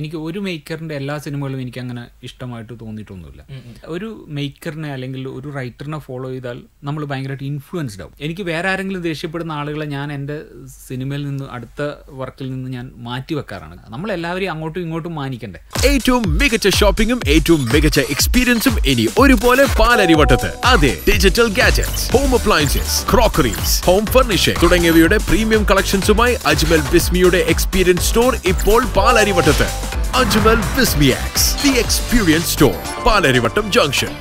എനിക്ക് ഒരു മേക്കറിന്റെ എല്ലാ സിനിമകളും എനിക്ക് അങ്ങനെ ഇഷ്ടമായിട്ട് തോന്നിയിട്ടൊന്നുമില്ല. ഒരു മേക്കറിനെ അല്ലെങ്കിൽ ഒരു റൈറ്ററിനെ ഫോളോ ചെയ്താൽ നമ്മൾ ഭയങ്കരമായിട്ട് ഇൻഫ്ലുവൻസ്ഡ് ആവും. എനിക്ക് വേറെ ആരെങ്കിലും ദേഷ്യപ്പെടുന്ന ആളുകളെ ഞാൻ എന്റെ സിനിമയിൽ നിന്ന് അടുത്ത വർക്കിൽ നിന്ന് ഞാൻ മാറ്റി വെക്കാറാണ്. നമ്മൾ എല്ലാവരെയും അങ്ങോട്ടും ഇങ്ങോട്ടും മാനിക്കണ്ടേ. ഏറ്റവും മികച്ച ഷോപ്പിംഗും ഏറ്റവും മികച്ച എക്സ്പീരിയൻസും ഇനി ഒരുപോലെ പാലരിവട്ടത്ത്. അതെ digital gadgets home appliances crockeries home furnishing തുടങ്ങിയവയുടെ പ്രീമിയം കളക്ഷൻസുമായി അജ്മൽ ബിസ്മിയുടെ എക്സ്പീരിയൻസ് സ്റ്റോർ ഇപ്പോൾ പാലരിവട്ടത്ത്. Ajmal Bismiax, the experience store, Palerivataam Junction.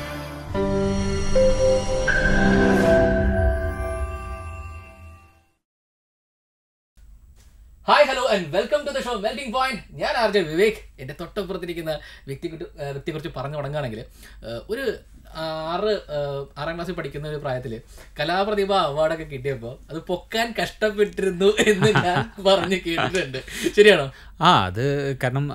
Hi, hello. And welcome to the show melting point ഞാൻ ആർജെ വിവേക്. എന്റെ തൊട്ടപ്പുറത്തിരിക്കുന്ന വ്യക്തി വ്യക്തിയെക്കുറിച്ച് പറഞ്ഞു തുടങ്ങുകയാണെങ്കിൽ ഒരു ആറ് ആറാം ക്ലാസ്സിൽ പഠിക്കുന്ന ഒരു പ്രായത്തിൽ കലാപ്രതിഭ അവാർഡൊക്കെ കിട്ടിയപ്പോൾ അത് പൊക്കാൻ കഷ്ടപ്പെട്ടിരുന്നു എന്ന് ഞാൻ പറഞ്ഞു കേട്ടിട്ടുണ്ട്. ശരിയാണോ? ആ അത് കാരണം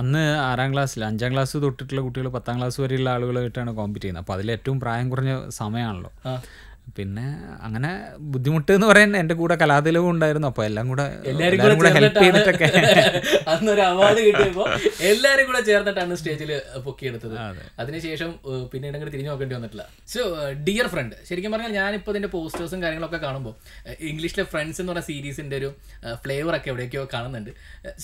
അന്ന് ആറാം ക്ലാസ്സിൽ അഞ്ചാം ക്ലാസ് തൊട്ടിട്ടുള്ള കുട്ടികൾ പത്താം ക്ലാസ് വരെയുള്ള ആളുകളായിട്ടാണ് കോമ്പീറ്റ് ചെയ്യുന്നത്. അപ്പോൾ അതിൽ ഏറ്റവും പ്രായം കുറഞ്ഞ സമയമാണല്ലോ. പിന്നെ അങ്ങനെ ബുദ്ധിമുട്ട് എന്ന് പറയാൻ എന്റെ കൂടെ കലാതിലവും ഉണ്ടായിരുന്നു. അപ്പോൾ എല്ലാം കൂടെ എല്ലാവരും കൂടെ ഹെൽപ്പ് ചെയ്തിട്ടൊക്കെ. അന്നൊരു അവാർഡ് കിട്ടിയപ്പോ എല്ലാരും കൂടെ ചേർന്നിട്ടാണ് സ്റ്റേജിൽ പൊക്കിയെടുത്തത്. അതിനുശേഷം പിന്നെ ഇടങ്ങൾ തിരിഞ്ഞു നോക്കേണ്ടി വന്നിട്ടില്ല. സോ ഡിയർ ഫ്രണ്ട് ശരിക്കും പറഞ്ഞാൽ ഞാനിപ്പോൾ ഇതിന്റെ പോസ്റ്റേഴ്സും കാര്യങ്ങളൊക്കെ കാണുമ്പോൾ ഇംഗ്ലീഷിലെ ഫ്രണ്ട്സ് എന്ന് പറഞ്ഞ സീരീസിന്റെ ഒരു ഫ്ലേവർ ഒക്കെ എവിടെയൊക്കെയോ കാണുന്നുണ്ട്.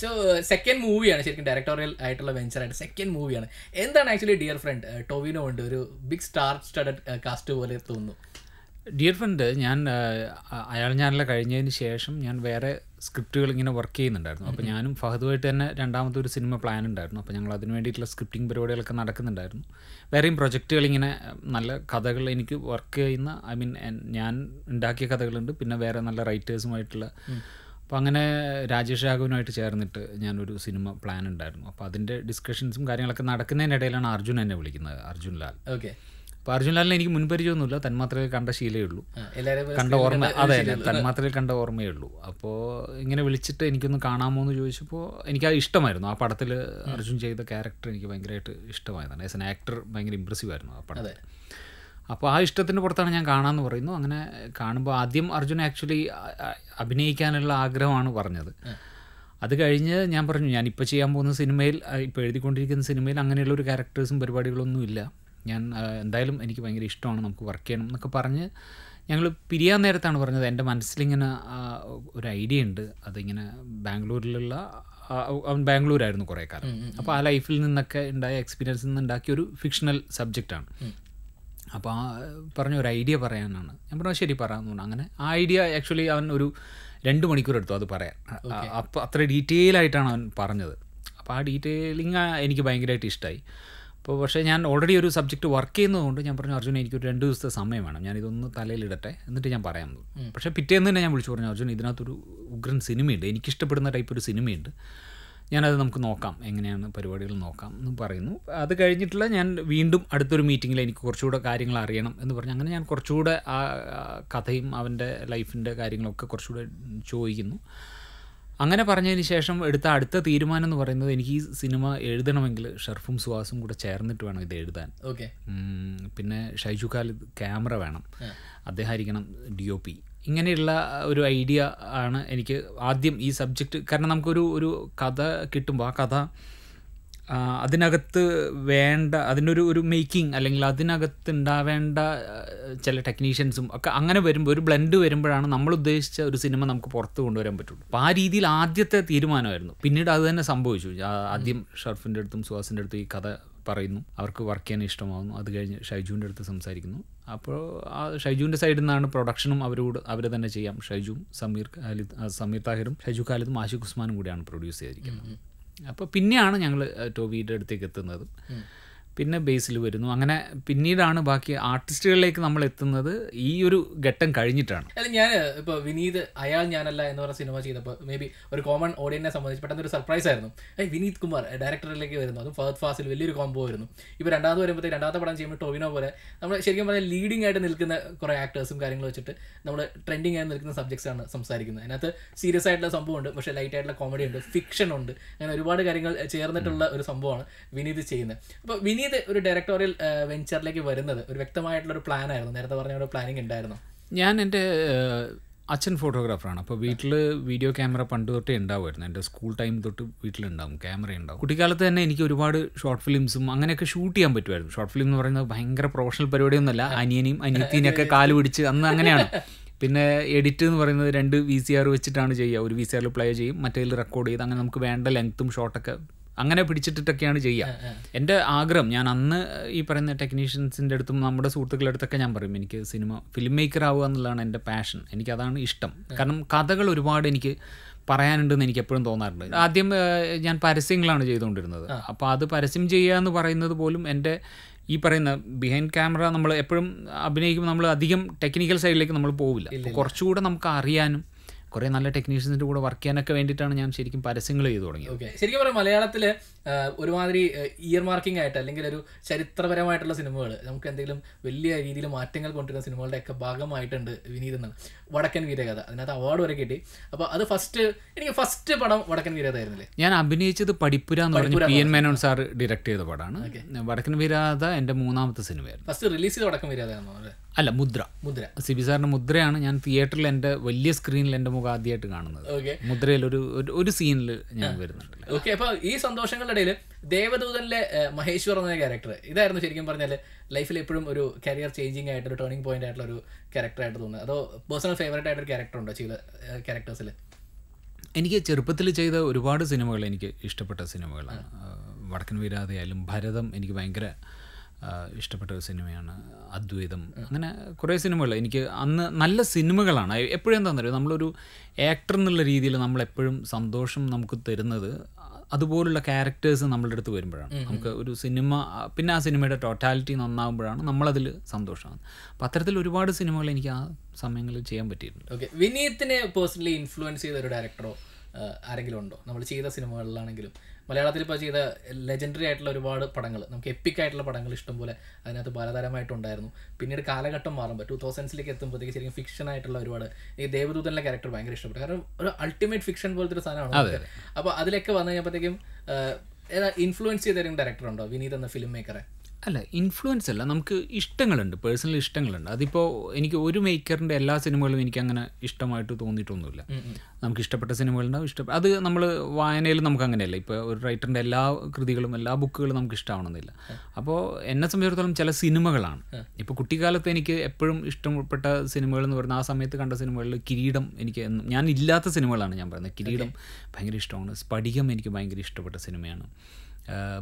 സോ സെക്കൻഡ് മൂവിയാണ് ശരിക്കും ഡയറക്ടോറിയൽ ആയിട്ടുള്ള വെഞ്ചർ ആയിട്ട് സെക്കൻഡ് മൂവിയാണ് എന്താണ് ആക്ച്വലി ഡിയർ ഫ്രണ്ട് ടോവിനോ ഉണ്ട്. ഒരു ബിഗ് സ്റ്റാർ സ്റ്റഡഡ് കാസ്റ്റ് പോലെ തോന്നുന്നു. ഡിയർ ഫ്രണ്ട് ഞാൻ അയാൾ ഞാനല്ല കഴിഞ്ഞതിന് ശേഷം ഞാൻ വേറെ സ്ക്രിപ്റ്റുകൾ ഇങ്ങനെ വർക്ക് ചെയ്യുന്നുണ്ടായിരുന്നു. അപ്പോൾ ഞാനും ഫഹദുമായിട്ട് തന്നെ രണ്ടാമത്തെ ഒരു സിനിമ പ്ലാൻ ഉണ്ടായിരുന്നു. അപ്പോൾ ഞങ്ങൾ അതിന് വേണ്ടിയിട്ടുള്ള സ്ക്രിപ്റ്റിംഗ് പരിപാടികളൊക്കെ നടക്കുന്നുണ്ടായിരുന്നു. വേറെയും പ്രൊജക്റ്റുകൾ ഇങ്ങനെ നല്ല കഥകൾ എനിക്ക് വർക്ക് ചെയ്യുന്ന ഐ മീൻ ഞാൻ ഉണ്ടാക്കിയ കഥകളുണ്ട്. പിന്നെ വേറെ നല്ല റൈറ്റേഴ്സുമായിട്ടുള്ള അപ്പോൾ അങ്ങനെ രാജേഷ് രാഘവനുമായിട്ട് ചേർന്നിട്ട് ഞാനൊരു സിനിമ പ്ലാൻ ഉണ്ടായിരുന്നു. അപ്പോൾ അതിന്റെ ഡിസ്കഷൻസും കാര്യങ്ങളൊക്കെ നടക്കുന്നതിനിടയിലാണ് അർജുൻ എന്നെ വിളിക്കുന്നത് അർജുൻ ലാൽ. ഓക്കെ അപ്പോൾ അർജുൻലാലിനെ എനിക്ക് മുൻപരിചയമൊന്നുമില്ല. തന്മാത്രയിൽ കണ്ട ശീലേ ഉള്ളൂ. കണ്ട ഓർമ്മ അതെ തന്മാത്രയിൽ കണ്ട ഓർമ്മയേ ഉള്ളൂ. അപ്പോൾ ഇങ്ങനെ വിളിച്ചിട്ട് എനിക്കൊന്ന് കാണാമോ എന്ന് ചോദിച്ചപ്പോൾ എനിക്ക് അത് ഇഷ്ടമായിരുന്നു. ആ പടത്തിൽ അർജുൻ ചെയ്ത ക്യാരക്ടർ എനിക്ക് ഭയങ്കരമായിട്ട് ഇഷ്ടമായതാണ്. ആസ് എൻ ആക്ടർ ഭയങ്കര ഇമ്പ്രസീവ് ആയിരുന്നു ആ പടത്തിൽ അപ്പോൾ ആ ഇഷ്ടത്തിന്റെ പുറത്താണ് ഞാൻ കാണാമെന്ന് പറയുന്നു. അങ്ങനെ കാണുമ്പോൾ ആദ്യം അർജുൻ ആക്ച്വലി അഭിനയിക്കാനുള്ള ആഗ്രഹമാണ് പറഞ്ഞത്. അത് കഴിഞ്ഞ് ഞാൻ പറഞ്ഞു ഞാൻ ഇപ്പോൾ ചെയ്യാൻ പോകുന്ന സിനിമയിൽ ഇപ്പോൾ എഴുതിക്കൊണ്ടിരിക്കുന്ന സിനിമയിൽ അങ്ങനെയുള്ള ഒരു ക്യാരക്ടേഴ്സും പരിപാടികളൊന്നും ഇല്ല. ഞാൻ എന്തായാലും എനിക്ക് ഭയങ്കര ഇഷ്ടമാണ് നമുക്ക് വർക്ക് ചെയ്യണം എന്നൊക്കെ പറഞ്ഞ് ഞങ്ങൾ പിരിയാൻ നേരത്താണ് പറഞ്ഞത്. എന്റെ മനസ്സിലിങ്ങനെ ഒരു ഐഡിയ ഉണ്ട്. അതിങ്ങനെ ബാംഗ്ലൂരിലുള്ള അവൻ ബാംഗ്ലൂരായിരുന്നു കുറേ കാലം. അപ്പോൾ ആ ലൈഫിൽ നിന്നൊക്കെ ഉണ്ടായ എക്സ്പീരിയൻസിൽ നിന്ന് ഉണ്ടാക്കിയ ഒരു ഫിക്ഷണൽ സബ്ജക്റ്റാണ് അപ്പോൾ ആ പറഞ്ഞ ഒരു ഐഡിയ പറയാനാണ്. ഞാൻ പറഞ്ഞു ശരി പറയാമെന്ന് പറഞ്ഞു. അങ്ങനെ ആ ഐഡിയ ആക്ച്വലി അവൻ ഒരു രണ്ട് മണിക്കൂർ എടുത്തു അത് പറയാൻ. അപ്പോൾ അത്ര ഡീറ്റെയിൽ ആയിട്ടാണ് അവൻ പറഞ്ഞത്. അപ്പോൾ ആ ഡീറ്റെയിലിങ് എനിക്ക് ഭയങ്കരമായിട്ട് ഇഷ്ടമായി അപ്പോൾ പക്ഷേ ഞാൻ ഓൾറെഡി ഒരു സബ്ജക്റ്റ് വർക്ക് ചെയ്യുന്നതുകൊണ്ട് ഞാൻ പറഞ്ഞു അർജുൻ എനിക്കൊരു രണ്ട് ദിവസത്തെ സമയം വേണം. ഞാൻ ഇതൊന്ന് തലയിലിടട്ടെ. എന്നിട്ട് ഞാൻ പറയാൻ പോകും. പക്ഷേ പിറ്റേന്ന് തന്നെ ഞാൻ വിളിച്ചു പറഞ്ഞു അർജുൻ ഇതിനകത്തൊരു ഉഗ്രൻ സിനിമയുണ്ട്. എനിക്കിഷ്ടപ്പെടുന്ന ടൈപ്പ് ഒരു സിനിമയുണ്ട്. ഞാനത് നമുക്ക് നോക്കാം. എങ്ങനെയാണ് പരിപാടികൾ നോക്കാം എന്ന് പറയുന്നു. അത് കഴിഞ്ഞിട്ടുള്ള ഞാൻ വീണ്ടും അടുത്തൊരു മീറ്റിങ്ങിൽ എനിക്ക് കുറച്ചുകൂടെ കാര്യങ്ങൾ അറിയണം എന്ന് പറഞ്ഞു. അങ്ങനെ ഞാൻ കുറച്ചുകൂടെ ആ ആ കഥയും അവന്റെ ലൈഫിന്റെ കാര്യങ്ങളൊക്കെ കുറച്ചുകൂടെ ചോദിക്കുന്നു. അങ്ങനെ പറഞ്ഞതിന് ശേഷം എടുത്ത അടുത്ത തീരുമാനം എന്ന് പറയുന്നത് എനിക്ക് ഈ സിനിമ എഴുതണമെങ്കിൽ ഷർഫും സുഹാസും കൂടെ ചേർന്നിട്ട് വേണം ഇത് എഴുതാൻ. ഓക്കെ. പിന്നെ ഷൈജു ഖാലിദ് ക്യാമറ വേണം. അദ്ദേഹം ആയിരിക്കണം ഡി ഒ പി ഇങ്ങനെയുള്ള ഒരു ഐഡിയ ആണ് എനിക്ക് ആദ്യം ഈ സബ്ജക്റ്റ് കാരണം നമുക്കൊരു ഒരു കഥ കിട്ടുമ്പോൾ ആ കഥ അതിനകത്ത് വേണ്ട അതിനൊരു ഒരു മേക്കിംഗ് അല്ലെങ്കിൽ അതിനകത്ത് ഉണ്ടാവേണ്ട ചില ടെക്നീഷ്യൻസും ഒക്കെ അങ്ങനെ വരുമ്പോൾ ഒരു ബ്ലെൻഡ് വരുമ്പോഴാണ് നമ്മൾ ഉദ്ദേശിച്ച ഒരു സിനിമ നമുക്ക് പുറത്ത് കൊണ്ടുവരാൻ പറ്റുള്ളൂ. അപ്പോൾ ആ രീതിയിൽ ആദ്യത്തെ തീരുമാനമായിരുന്നു. പിന്നീട് അത് തന്നെ സംഭവിച്ചു. ആദ്യം ഷർഫിന്റെ അടുത്തും സുഹാസിന്റെ അടുത്തും ഈ കഥ പറയുന്നു. അവർക്ക് വർക്ക് ചെയ്യാൻ ഇഷ്ടമാകുന്നു അത് കഴിഞ്ഞ് ഷൈജുവിന്റെ അടുത്ത് സംസാരിക്കുന്നു. അപ്പോൾ ആ ഷൈജുവിന്റെ സൈഡിൽ നിന്നാണ് പ്രൊഡക്ഷനും അവരോട് അവർ തന്നെ ചെയ്യാം. ഷൈജുവും സമീർ ഖാലിദ് സമീർ താഹിറും ഷൈജു ഖാലിദും ആഷിഖ് ഉസ്മാനും കൂടിയാണ് പ്രൊഡ്യൂസ് ചെയ്തിരിക്കുന്നത്. അപ്പോൾ പിന്നെയാണ് ഞങ്ങൾ ടോബിയുടെ അടുത്തേക്ക് എത്തുന്നത്. പിന്നെ ബേസിൽ വരുന്നു. അങ്ങനെ പിന്നീടാണ് ബാക്കി ആർട്ടിസ്റ്റുകളിലേക്ക് നമ്മൾ എത്തുന്നത് ഈ ഒരു ഘട്ടം കഴിഞ്ഞിട്ടാണ്. അല്ല ഞാൻ ഇപ്പോൾ വിനീത് അയാൾ ഞാനല്ല എന്ന് പറഞ്ഞ സിനിമ ചെയ്തപ്പോൾ മേ ബി ഒരു കോമൺ ഓഡിയൻസിനെ സംബന്ധിച്ച് പെട്ടെന്ന് ഒരു സർപ്രൈസ് ആയിരുന്നു. വിനീത് കുമാർ ഡയറക്ടറിലേക്ക് വരുന്നു. അതും ഫഹദ് ഫാസിൽ വലിയൊരു കോംബോ വരുന്നു. ഇപ്പോൾ രണ്ടാമത് വരുമ്പോഴത്തേക്ക് രണ്ടാമത്തെ പടം ചെയ്യുമ്പോൾ ടോവിനോ പോലെ നമ്മൾ ശരിക്കും പറഞ്ഞാൽ ലീഡിംഗ് ആയിട്ട് നിൽക്കുന്ന കുറേ ആക്ടേഴ്സും കാര്യങ്ങളും വെച്ചിട്ട് നമ്മൾ ട്രെൻഡിങ് ആയി നിൽക്കുന്ന സബ്ജക്ട്സ് ആണ് സംസാരിക്കുന്നത്. അതിനകത്ത് സീരിയസ് ആയിട്ടുള്ള സംഭവം ഉണ്ട് പക്ഷേ ലൈറ്റ് ആയിട്ടുള്ള കോമഡി ഉണ്ട് ഫിക്ഷൻ ഉണ്ട്. അങ്ങനെ ഒരുപാട് കാര്യങ്ങൾ ചേർന്നിട്ടുള്ള ഒരു സംഭവമാണ് വിനീത് ചെയ്യുന്നത്. അപ്പോൾ വിനീത് ഒരു ഡയറക്ടോറിയൽ വെഞ്ചറിലേക്ക് വരുന്നത്. ഒരു വ്യക്തമായിട്ടുള്ള ഒരു പ്ലാൻ ആയിരുന്നു. നേരത്തെ പറഞ്ഞ ഒരു പ്ലാനിങ് ഉണ്ടായിരുന്നു. ഞാൻ എന്റെ അച്ഛൻ ഫോട്ടോഗ്രാഫറാണ് അപ്പോൾ വീട്ടിൽ വീഡിയോ ക്യാമറ പണ്ട് തൊട്ടേ ഉണ്ടാവുമായിരുന്നു. എന്റെ സ്കൂൾ ടൈം തൊട്ട് വീട്ടിലുണ്ടാവും. ക്യാമറ ഉണ്ടാവും. കുട്ടിക്കാലത്ത് തന്നെ എനിക്ക് ഒരുപാട് ഷോർട്ട് ഫിലിംസും അങ്ങനെയൊക്കെ ഷൂട്ട് ചെയ്യാൻ പറ്റുമായിരുന്നു. ഷോർട്ട് ഫിലിം എന്ന് പറയുന്നത് ഭയങ്കര പ്രൊഫഷണൽ പരിപാടിയൊന്നുമല്ല. അനിയനെയും അനിയത്തിനെയൊക്കെ കാൽ പിടിച്ച് അന്ന് അങ്ങനെയാണ്. പിന്നെ എഡിറ്റ് എന്ന് പറയുന്നത് രണ്ട് വി സി ആർ വെച്ചിട്ടാണ് ചെയ്യുക. ഒരു വി സി ആറിൽ പ്ലേ ചെയ്യും. മറ്റേതിൽ റെക്കോർഡ് ചെയ്ത്. അങ്ങനെ നമുക്ക് വേണ്ട ലെങ്ത്തും ഷോട്ടൊക്കെ അങ്ങനെ പിടിച്ചിട്ടിട്ടൊക്കെയാണ് ചെയ്യുക. എന്റെ ആഗ്രഹം ഞാൻ അന്ന് ഈ പറയുന്ന ടെക്നീഷ്യൻസിന്റെ അടുത്തും നമ്മുടെ സുഹൃത്തുക്കളുടെ അടുത്തൊക്കെ ഞാൻ പറയും എനിക്ക് സിനിമ ഫിലിം മേക്കർ ആവുക എന്നുള്ളതാണ് എന്റെ പാഷൻ എനിക്കതാണ് ഇഷ്ടം. കാരണം കഥകൾ ഒരുപാട് എനിക്ക് പറയാനുണ്ടെന്ന് എനിക്ക് എപ്പോഴും തോന്നാറുണ്ട്. ആദ്യം ഞാൻ പരസ്യങ്ങളാണ് ചെയ്തുകൊണ്ടിരുന്നത്. അപ്പോൾ അത് പരസ്യം ചെയ്യുക എന്ന് പറയുന്നത് പോലും എന്റെ ഈ പറയുന്ന ബിഹൈൻഡ് ക്യാമറ നമ്മൾ എപ്പോഴും അഭിനയിക്കുമ്പോൾ നമ്മൾ അധികം ടെക്നിക്കൽ സൈഡിലേക്ക് നമ്മൾ പോവില്ല. കുറച്ചുകൂടെ നമുക്ക് അറിയാനും കുറേ നല്ല ടെക്നീഷ്യൻസിന്റെ കൂടെ വർക്ക് ചെയ്യാനൊക്കെ വേണ്ടിയിട്ടാണ് ഞാൻ ശരിക്കും പരസ്യങ്ങൾ ചെയ്തു തുടങ്ങിയത്. ഓക്കെ ശരിക്കും പറയാം മലയാളത്തിൽ ഒരുമാതിരി ഇയർ മാർക്കിംഗ് ആയിട്ട് അല്ലെങ്കിൽ ഒരു ചരിത്രപരമായിട്ടുള്ള സിനിമകൾ നമുക്ക് എന്തെങ്കിലും വലിയ രീതിയിൽ മാറ്റങ്ങൾ കൊണ്ടുവരുന്ന സിനിമകളുടെ ഒക്കെ ഭാഗമായിട്ടുണ്ട് വിനീത് എന്നാണ്. വടക്കൻ വീരകഥ. അതിനകത്ത് അവാർഡ് വരെ കിട്ടി. അപ്പോൾ അത് ഫസ്റ്റ് എനിക്ക് ഫസ്റ്റ് പടം വടക്കൻ വീരകഥ ആയിരുന്നില്ലേ? ഞാൻ അഭിനയിച്ചത് പഠിപ്പുര എന്ന് പറഞ്ഞ P N Menon sir direct ചെയ്ത പടമാണ്. വടക്കൻ വീരകഥ എന്റെ മൂന്നാമത്തെ സിനിമയായിരുന്നു. ഫസ്റ്റ് റിലീസ് ചെയ്ത വടക്കൻ വീരകഥയാണോ അല്ലേ മുദ്ര. മുദ്ര. സി ബി സാറിന്റെ മുദ്രയാണ് ഞാൻ തിയേറ്ററിൽ എന്റെ വലിയ സ്ക്രീനിൽ എന്റെ മുഖം ആദ്യമായിട്ട് കാണുന്നത്. മുദ്രയിൽ ഒരു ഒരു- സീനിൽ ഞാൻ വരുന്നുണ്ട്. ഓക്കെ അപ്പോൾ ഈ സന്തോഷങ്ങളുടെ ഇടയിൽ ദേവദൂതനിലെ മഹേശ്വർ എന്ന ക്യാരക്ടർ ഇതായിരുന്നു ശരിക്കും പറഞ്ഞാൽ ലൈഫിൽ എപ്പോഴും ഒരു കരിയർ ചേഞ്ചിങ് ആയിട്ട് ഒരു ടേണിംഗ് പോയിന്റ് ആയിട്ടുള്ള ഒരു ക്യാരക്ടറായിട്ട് തോന്നുന്നത്. അതോ പേഴ്സണൽ ഫേവറേറ്റ് ആയിട്ടൊരു ക്യാരക്ടർ ഉണ്ടോ ചില ക്യാരക്ടേഴ്സിൽ എനിക്ക് ചെറുപ്പത്തിൽ ചെയ്ത ഒരുപാട് സിനിമകൾ എനിക്ക് ഇഷ്ടപ്പെട്ട സിനിമകളാണ്. വടക്കൻ വീരാതയായാലും ഭരതം എനിക്ക് ഭയങ്കര ഇഷ്ടപ്പെട്ട ഒരു സിനിമയാണ് അദ്വൈതം. അങ്ങനെ കുറേ സിനിമകൾ. എനിക്ക് അന്ന് നല്ല സിനിമകളാണ്. എപ്പോഴും എന്താണെന്നറിയോ നമ്മളൊരു ആക്ടർ എന്നുള്ള രീതിയിൽ നമ്മളെപ്പോഴും സന്തോഷം നമുക്ക് തരുന്നത് അതുപോലുള്ള ക്യാരക്ടേഴ്സ് നമ്മളുടെ അടുത്ത് വരുമ്പോഴാണ്. നമുക്ക് ഒരു സിനിമ പിന്നെ ആ സിനിമയുടെ ടോട്ടാലിറ്റി നന്നാകുമ്പോഴാണ് നമ്മളതിൽ സന്തോഷമാണ് അപ്പം അത്തരത്തിൽ ഒരുപാട് സിനിമകൾ എനിക്ക് ആ സമയങ്ങളിൽ ചെയ്യാൻ പറ്റിയിട്ടുണ്ട്. ഓക്കെ വിനീത്തിനെ പേഴ്സണലി ഇൻഫ്ലുവൻസ് ചെയ്ത ഒരു ഡയറക്ടറോ ആരെങ്കിലും ഉണ്ടോ? നമ്മൾ ചെയ്ത സിനിമകളിലാണെങ്കിലും. മലയാളത്തിൽ ഇപ്പോൾ ചെയ്ത ലെജൻഡറി ആയിട്ടുള്ള ഒരുപാട് പടങ്ങൾ നമുക്ക് എപ്പിക് ആയിട്ടുള്ള പടങ്ങൾ ഇഷ്ടംപോലെ അതിനകത്ത് പലതരമായിട്ടുണ്ടായിരുന്നു പിന്നീട് കാലഘട്ടം മാറുമ്പോൾ ടു തൗസൻഡ്സിലേക്ക് എത്തുമ്പോഴത്തേക്ക് ശരിക്കും ഫിക്ഷൻ ആയിട്ടുള്ള ഒരുപാട് ഈ ദേവദൂതനിലെ ക്യാരക്ടർ ഭയങ്കര ഇഷ്ടപ്പെട്ടു. കാരണം ഒരു അൾട്ടിമേറ്റ് ഫിക്ഷൻ പോലത്തെ ഒരു സാധനമാണ് അപ്പോൾ അതിലൊക്കെ വന്നു കഴിഞ്ഞപ്പോഴത്തേക്കും ഇൻഫ്ലുവൻസ് ചെയ്ത ഡയറക്ടർ ഉണ്ടോ? വിനീത് എന്ന ഫിലിം മേക്കറെ അല്ല ഇൻഫ്ലുവൻസ് അല്ല. നമുക്ക് ഇഷ്ടങ്ങളുണ്ട്. പേഴ്സണൽ ഇഷ്ടങ്ങളുണ്ട്. അതിപ്പോൾ എനിക്ക് ഒരു മേക്കറിന്റെ എല്ലാ സിനിമകളും എനിക്ക് അങ്ങനെ ഇഷ്ടമായിട്ട് തോന്നിയിട്ടൊന്നുമില്ല. നമുക്ക് ഇഷ്ടപ്പെട്ട സിനിമകളുണ്ടാവും ഇഷ്ടപ്പെട്ട അത് നമ്മൾ വായനയിൽ നമുക്ക് അങ്ങനെയല്ല. ഇപ്പോൾ ഒരു റൈറ്ററിന്റെ എല്ലാ കൃതികളും എല്ലാ ബുക്കുകളും നമുക്ക് ഇഷ്ടമാവണമെന്നില്ല. അപ്പോൾ എന്നെ സംബന്ധിച്ചിടത്തോളം ചില സിനിമകളാണ്. ഇപ്പോൾ കുട്ടിക്കാലത്ത് എനിക്ക് എപ്പോഴും ഇഷ്ടപ്പെട്ട സിനിമകൾ എന്ന് പറയുന്നത് ആ സമയത്ത് കണ്ട സിനിമകളിൽ കിരീടം എനിക്ക് ഞാൻ ഇല്ലാത്ത സിനിമകളാണ് ഞാൻ പറയുന്നത്. കിരീടം ഭയങ്കര ഇഷ്ടമാണ്. സ്പടികം എനിക്ക് ഭയങ്കര ഇഷ്ടപ്പെട്ട സിനിമയാണ്.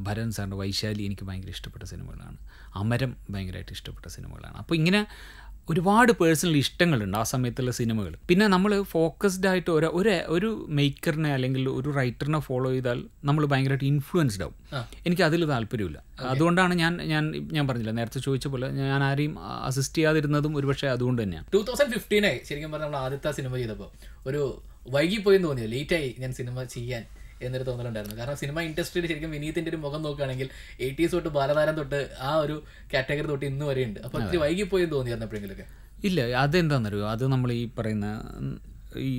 ഭരൻ സാറിന്റെ വൈശാലി എനിക്ക് ഭയങ്കര ഇഷ്ടപ്പെട്ട സിനിമകളാണ്. അമരം ഭയങ്കരമായിട്ട് ഇഷ്ടപ്പെട്ട സിനിമകളാണ്. അപ്പോൾ ഇങ്ങനെ ഒരുപാട് പേഴ്സണൽ ഇഷ്ടങ്ങളുണ്ട് ആ സമയത്തുള്ള സിനിമകൾ. പിന്നെ നമ്മൾ ഫോക്കസ്ഡ് ആയിട്ട് ഒരു ഒരു ഒരു മേക്കറിനെ അല്ലെങ്കിൽ ഒരു റൈറ്ററിനെ ഫോളോ ചെയ്താൽ നമ്മൾ ഭയങ്കരമായിട്ട് ഇൻഫ്ലുവൻസ്ഡ് ആവും. എനിക്ക് അതിൽ താല്പര്യമില്ല. അതുകൊണ്ടാണ് ഞാൻ ഞാൻ ഞാൻ പറഞ്ഞില്ല നേരത്തെ ചോദിച്ച പോലെ ഞാൻ ആരെയും അസിസ്റ്റ് ചെയ്യാതിരുന്നതും ഒരുപക്ഷെ അതുകൊണ്ട് തന്നെയാണ്. ടൂ തൗസൻഡ് ഫിഫ്റ്റീനായി ശരിക്കും പറഞ്ഞാൽ നമ്മൾ ആദ്യത്തെ സിനിമ ചെയ്തപ്പോൾ ഒരു വൈകിപ്പോയി തോന്നിയോ ലേറ്റായി ഞാൻ സിനിമ ചെയ്യാൻ എന്നൊരു തോന്നലുണ്ടായിരുന്നു. കാരണം സിനിമ ഇൻഡസ്ട്രിയിൽ ശരിക്കും വിനീതിന്റെ ഒരു മുഖം നോക്കുകയാണെങ്കിൽ എയ്റ്റീസ് തൊട്ട് ബാലതാരം തൊട്ട് ആ ഒരു കാറ്റഗറി തൊട്ട് ഇന്ന് വരെ ഉണ്ട്. അപ്പോൾ ഇത്തിരി വൈകിപ്പോയി എന്ന് തോന്നിയായിരുന്നു എപ്പോഴെങ്കിലൊക്കെ ഇല്ല അതെന്താണെന്നറിയോ അത് നമ്മൾ ഈ പറയുന്ന ഈ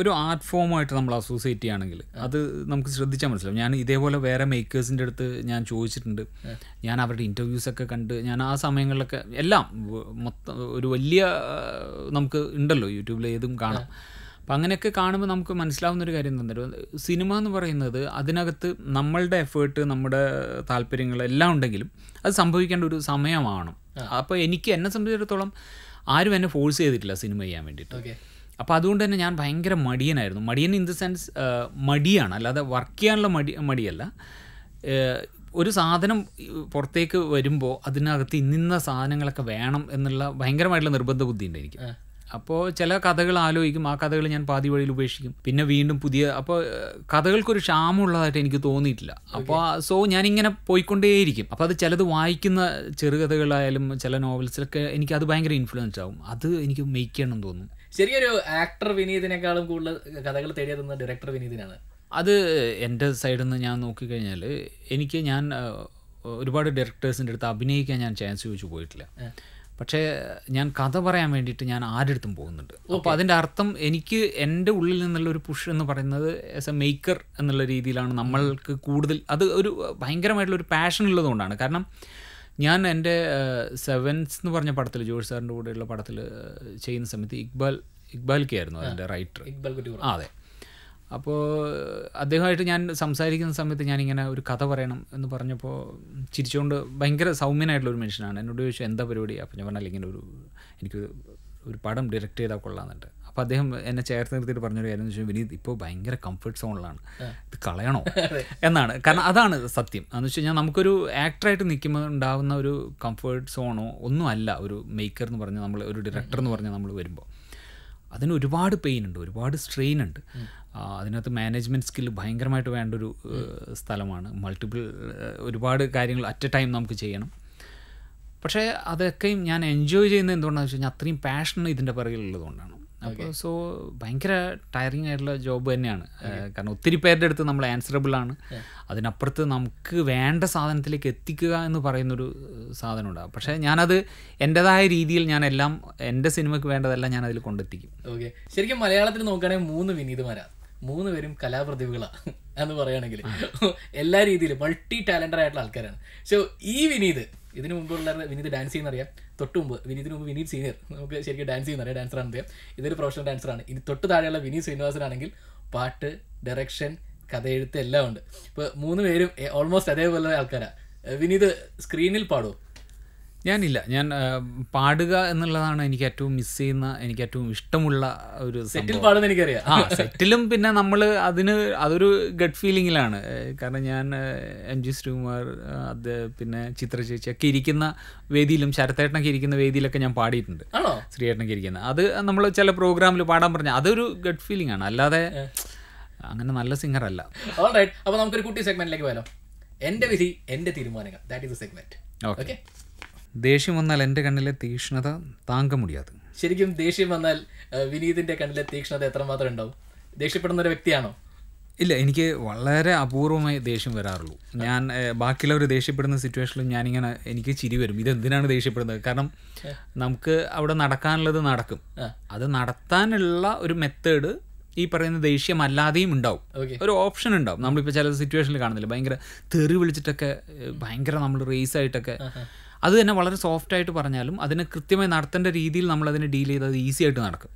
ഒരു ആർട്ട് ഫോമായിട്ട് നമ്മൾ അസോസിയേറ്റ് ചെയ്യുകയാണെങ്കിൽ അത് നമുക്ക് ശ്രദ്ധിച്ചാൽ മനസ്സിലാവും. ഞാൻ ഇതേപോലെ വേറെ മേക്കേഴ്സിന്റെ അടുത്ത് ഞാൻ ചോദിച്ചിട്ടുണ്ട്. ഞാൻ അവരുടെ ഇന്റർവ്യൂസ് ഒക്കെ കണ്ട് ഞാൻ ആ സമയങ്ങളിലൊക്കെ എല്ലാം മൊത്തം ഒരു വലിയ നമുക്ക് ഉണ്ടല്ലോ യൂട്യൂബിൽ ഏതും കാണാം. അപ്പം അങ്ങനെയൊക്കെ കാണുമ്പോൾ നമുക്ക് മനസ്സിലാവുന്ന ഒരു കാര്യം തന്നെ സിനിമ എന്ന് പറയുന്നത് അതിനകത്ത് നമ്മളുടെ എഫേർട്ട് നമ്മുടെ താല്പര്യങ്ങൾ എല്ലാം ഉണ്ടെങ്കിലും അത് സംഭവിക്കേണ്ട ഒരു സമയമാണ്. അപ്പോൾ എനിക്ക് എന്നെ സംബന്ധിച്ചിടത്തോളം ആരും എന്നെ ഫോഴ്സ് ചെയ്തിട്ടില്ല സിനിമ ചെയ്യാൻ വേണ്ടിയിട്ട്. ഓക്കെ. അപ്പോൾ അതുകൊണ്ട് തന്നെ ഞാൻ ഭയങ്കര മടിയനായിരുന്നു. മടിയൻ ഇൻ ദ സെൻസ് മടിയാണ്. അല്ലാതെ വർക്ക് ചെയ്യാനുള്ള മടി മടിയല്ല. ഒരു സാധനം പുറത്തേക്ക് വരുമ്പോൾ അതിനകത്ത് ഇന്നിന്ന സാധനങ്ങളൊക്കെ വേണം എന്നുള്ള ഭയങ്കരമായിട്ടുള്ള നിർബന്ധ ബുദ്ധിയുണ്ട് എനിക്ക് അപ്പോൾ ചില കഥകൾ ആലോചിക്കും ആ കഥകൾ ഞാൻ പാതി വഴിയിൽ ഉപേക്ഷിക്കും. പിന്നെ വീണ്ടും പുതിയ അപ്പോൾ കഥകൾക്കൊരു ക്ഷാമമുള്ളതായിട്ട് എനിക്ക് തോന്നിയിട്ടില്ല. അപ്പോൾ സോ ഞാനിങ്ങനെ പോയിക്കൊണ്ടേയിരിക്കും. അപ്പോൾ അത് ചിലത് വായിക്കുന്ന ചെറുകഥകളായാലും ചില നോവൽസിലൊക്കെ എനിക്ക് അത് ഭയങ്കര ഇൻഫ്ലുവൻസ് ആവും. അത് എനിക്ക് മെയ്ക്ക് ചെയ്യണം എന്ന് തോന്നും ശരിയൊരു ആക്ടർ വിനീതിനേക്കാളും കൂടുതൽ കഥകൾ തേടിയതെന്ന് ഡയറക്ടർ വിനീതിനാണ്. അത് എന്റെ സൈഡിൽ നിന്ന് ഞാൻ നോക്കിക്കഴിഞ്ഞാൽ എനിക്ക് ഞാൻ ഒരുപാട് ഡയറക്ടേഴ്സിന്റെ അടുത്ത് അഭിനയിക്കാൻ ഞാൻ ചാൻസ് ചോദിച്ചു പോയിട്ടില്ല. പക്ഷേ ഞാൻ കഥ പറയാൻ വേണ്ടിയിട്ട് ഞാൻ ആരുടെ അടുത്തും പോകുന്നുണ്ട് അപ്പോൾ അതിന്റെ അർത്ഥം എനിക്ക് എന്റെ ഉള്ളിൽ നിന്നുള്ള ഒരു പുഷ് എന്ന് പറയുന്നത് ആസ് എ മേക്കർ എന്നുള്ള രീതിയിലാണ് നമ്മൾക്ക് കൂടുതൽ അത് ഒരു ഭയങ്കരമായിട്ടുള്ള ഒരു പാഷൻ ഉള്ളതുകൊണ്ടാണ്. കാരണം ഞാൻ എന്റെ സെവൻസ് എന്ന് പറഞ്ഞ പടത്തിൽ ജോഷ് സാറിന്റെ കൂടെയുള്ള പടത്തിൽ ചെയ്യുന്ന സമയത്ത് ഇക്ബാൽ ഇക്ബാൽക്കായിരുന്നു അതിന്റെ റൈറ്റർ ഇക്ബാൽ അതെ. അപ്പോൾ അദ്ദേഹമായിട്ട് ഞാൻ സംസാരിക്കുന്ന സമയത്ത് ഞാനിങ്ങനെ ഒരു കഥ പറയണം എന്ന് പറഞ്ഞപ്പോൾ ചിരിച്ചുകൊണ്ട് ഭയങ്കര സൗമ്യനായിട്ടുള്ള ഒരു മനുഷ്യനാണ്. എന്നോട് ചോദിച്ചു എന്താ പരിപാടി? അപ്പോൾ ഞാൻ പറഞ്ഞാൽ ഇങ്ങനെ ഒരു എനിക്ക് ഒരു പടം ഡയറക്റ്റ് ചെയ്താൽ കൊള്ളാമെന്നുണ്ട്. അപ്പോൾ അദ്ദേഹം എന്നെ ചേർത്ത് നിർത്തിയിട്ട് പറഞ്ഞൊരു കാര്യം എന്ന് വെച്ചാൽ വിനീത് ഇപ്പോൾ ഭയങ്കര കംഫർട്ട് സോണിലാണ് ഇത് കളയണോ? എന്നാണ്. കാരണം അതാണ് സത്യം. എന്ന് വെച്ച് കഴിഞ്ഞാൽ നമുക്കൊരു ആക്ടറായിട്ട് നിൽക്കുമ്പോൾ ഉണ്ടാകുന്ന ഒരു കംഫർട്ട് സോണോ ഒന്നും അല്ല ഒരു മേക്കർ എന്ന് പറഞ്ഞാൽ നമ്മൾ ഒരു ഡയറക്ടർ എന്ന് പറഞ്ഞാൽ നമ്മൾ വരുമ്പോൾ അതിന് ഒരുപാട് പെയിൻ ഉണ്ട് ഒരുപാട് സ്ട്രെയിൻ ഉണ്ട്. അതിനകത്ത് മാനേജ്മെന്റ് സ്കിൽ ഭയങ്കരമായിട്ട് വേണ്ടൊരു സ്ഥലമാണ്. മൾട്ടിപ്പിൾ ഒരുപാട് കാര്യങ്ങൾ അറ്റ് എ ടൈം നമുക്ക് ചെയ്യണം. പക്ഷേ അതൊക്കെയും ഞാൻ എൻജോയ് ചെയ്യുന്നത് എന്തുകൊണ്ടാണെന്ന് വെച്ച് കഴിഞ്ഞാൽ അത്രയും പാഷൻ ഇതിന്റെ പിറകിലുള്ളതുകൊണ്ടാണ് അപ്പോൾ സോ ഭയങ്കര ടയറിങ് ആയിട്ടുള്ള ജോബ് തന്നെയാണ്. കാരണം ഒത്തിരി പേരുടെ അടുത്ത് നമ്മൾ ആൻസറബിൾ ആണ്. അതിനപ്പുറത്ത് നമുക്ക് വേണ്ട സാധനത്തിലേക്ക് എത്തിക്കുക എന്ന് പറയുന്നൊരു സാധനമുണ്ട്. പക്ഷേ ഞാനത് എന്റെതായ രീതിയിൽ ഞാൻ എല്ലാം എന്റെ സിനിമയ്ക്ക് വേണ്ടതെല്ലാം ഞാൻ അതിൽ കൊണ്ടെത്തിക്കും. ഓക്കെ. ശരിക്കും മലയാളത്തിൽ നോക്കുകയാണെങ്കിൽ മൂന്ന് വിനീതമാരാ മൂന്ന് പേരും കലാപ്രതിഭകളാണ് എന്ന് പറയുകയാണെങ്കിൽ എല്ലാ രീതിയിലും മൾട്ടി ടാലന്റഡ് ആയിട്ടുള്ള ആൾക്കാരാണ്. സോ ഈ വിനീത് ഇതിനു മുമ്പുള്ള വിനീത് ഡാൻസ് ചെയ്യുന്ന അറിയാം തൊട്ട് മുമ്പ് വിനീതിന് മുമ്പ് വിനീത് സീനിയർ നമുക്ക് ശരിക്കും ഡാൻസ് ചെയ്യുന്ന ഡാൻസർ ആണ് അറിയാം. ഇതൊരു പ്രൊഫഷണൽ ഡാൻസറാണ് ഇനി തൊട്ട് താഴെയുള്ള വിനീത് ശ്രീനിവാസനാണെങ്കിൽ പാട്ട് ഡയറക്ഷൻ കഥയെഴുത്ത് എല്ലാം ഉണ്ട്. ഇപ്പോൾ മൂന്ന് പേരും ഓൾമോസ്റ്റ് അതേപോലെ ആൾക്കാരാണ് വിനീത് സ്ക്രീനിൽ പാടുമോ ഞാനില്ല. ഞാൻ പാടുക എന്നുള്ളതാണ് എനിക്ക് ഏറ്റവും മിസ് ചെയ്യുന്ന എനിക്ക് ഏറ്റവും ഇഷ്ടമുള്ള ഒരു സെറ്റിൽ പാടുന്ന എനിക്കറിയാം. ആ സെറ്റിലും പിന്നെ നമ്മൾ അതിന് അതൊരു ഗഡ് ഫീലിങ്ങിലാണ് കാരണം ഞാൻ എം ജി ശ്രീകുമാർ അത് പിന്നെ ചിത്ര ചേച്ചി ഒക്കെ ഇരിക്കുന്ന വേദിയിലും ശരത്തേട്ടനൊക്കെ ഇരിക്കുന്ന വേദിയിലൊക്കെ ഞാൻ പാടിയിട്ടുണ്ട്. ശ്രീയേട്ടനൊക്കെ ഇരിക്കുന്ന. അത് നമ്മൾ ചില പ്രോഗ്രാമിൽ പാടാൻ പറഞ്ഞാൽ അതൊരു ഗഡ് ഫീലിംഗ് ആണ് അല്ലാതെ അങ്ങനെ നല്ല സിംഗർ അല്ല അപ്പോൾ നമുക്കൊരു കുട്ടി സെഗ്മെന്റിലേക്ക് പോയാലോ എന്റെ വിധി എന്റെ തീരുമാനങ്ങൾ. ദാറ്റ് ഇസ് സെഗ്മെന്റ് ഓക്കെ ദേഷ്യം വന്നാൽ എന്റെ കണ്ണിലെ തീക്ഷ്ണത താങ്ക മുടിയാതെ. ശരിക്കും ദേഷ്യം വന്നാൽ വിനീതിന്റെ കണ്ണിലെ തീക്ഷ്ണത എത്രമാത്രം ഉണ്ടാവും? ദേഷ്യപ്പെടുന്ന ഒരു വ്യക്തിയാണോ? ഇല്ല എനിക്ക് വളരെ അപൂർവമായി ദേഷ്യം വരാറുള്ളൂ. ഞാൻ ബാക്കിയുള്ളവർ ദേഷ്യപ്പെടുന്ന സിറ്റുവേഷനിൽ ഞാനിങ്ങനെ എനിക്ക് ചിരി വരും. ഇതെന്തിനാണ് ദേഷ്യപ്പെടുന്നത്? കാരണം നമുക്ക് അവിടെ നടക്കാനുള്ളത് നടക്കും. അത് നടത്താനുള്ള ഒരു മെത്തേഡ് ഈ പറയുന്ന ദേഷ്യമല്ലാതെയും ഉണ്ടാവും. ഒരു ഓപ്ഷൻ ഉണ്ടാവും. നമ്മളിപ്പോൾ ചില സിറ്റുവേഷനിൽ കാണുന്നില്ല? ഭയങ്കര തെറി വിളിച്ചിട്ടൊക്കെ ഭയങ്കര നമ്മൾ റേസ് ആയിട്ടൊക്കെ അത് തന്നെ വളരെ സോഫ്റ്റ് ആയിട്ട് പറഞ്ഞാലും അതിനെ കൃത്യമായി നടത്തേണ്ട രീതിയിൽ നമ്മൾ അതിനെ ഡീൽ ചെയ്ത് അത് ഈസി ആയിട്ട് നടക്കും.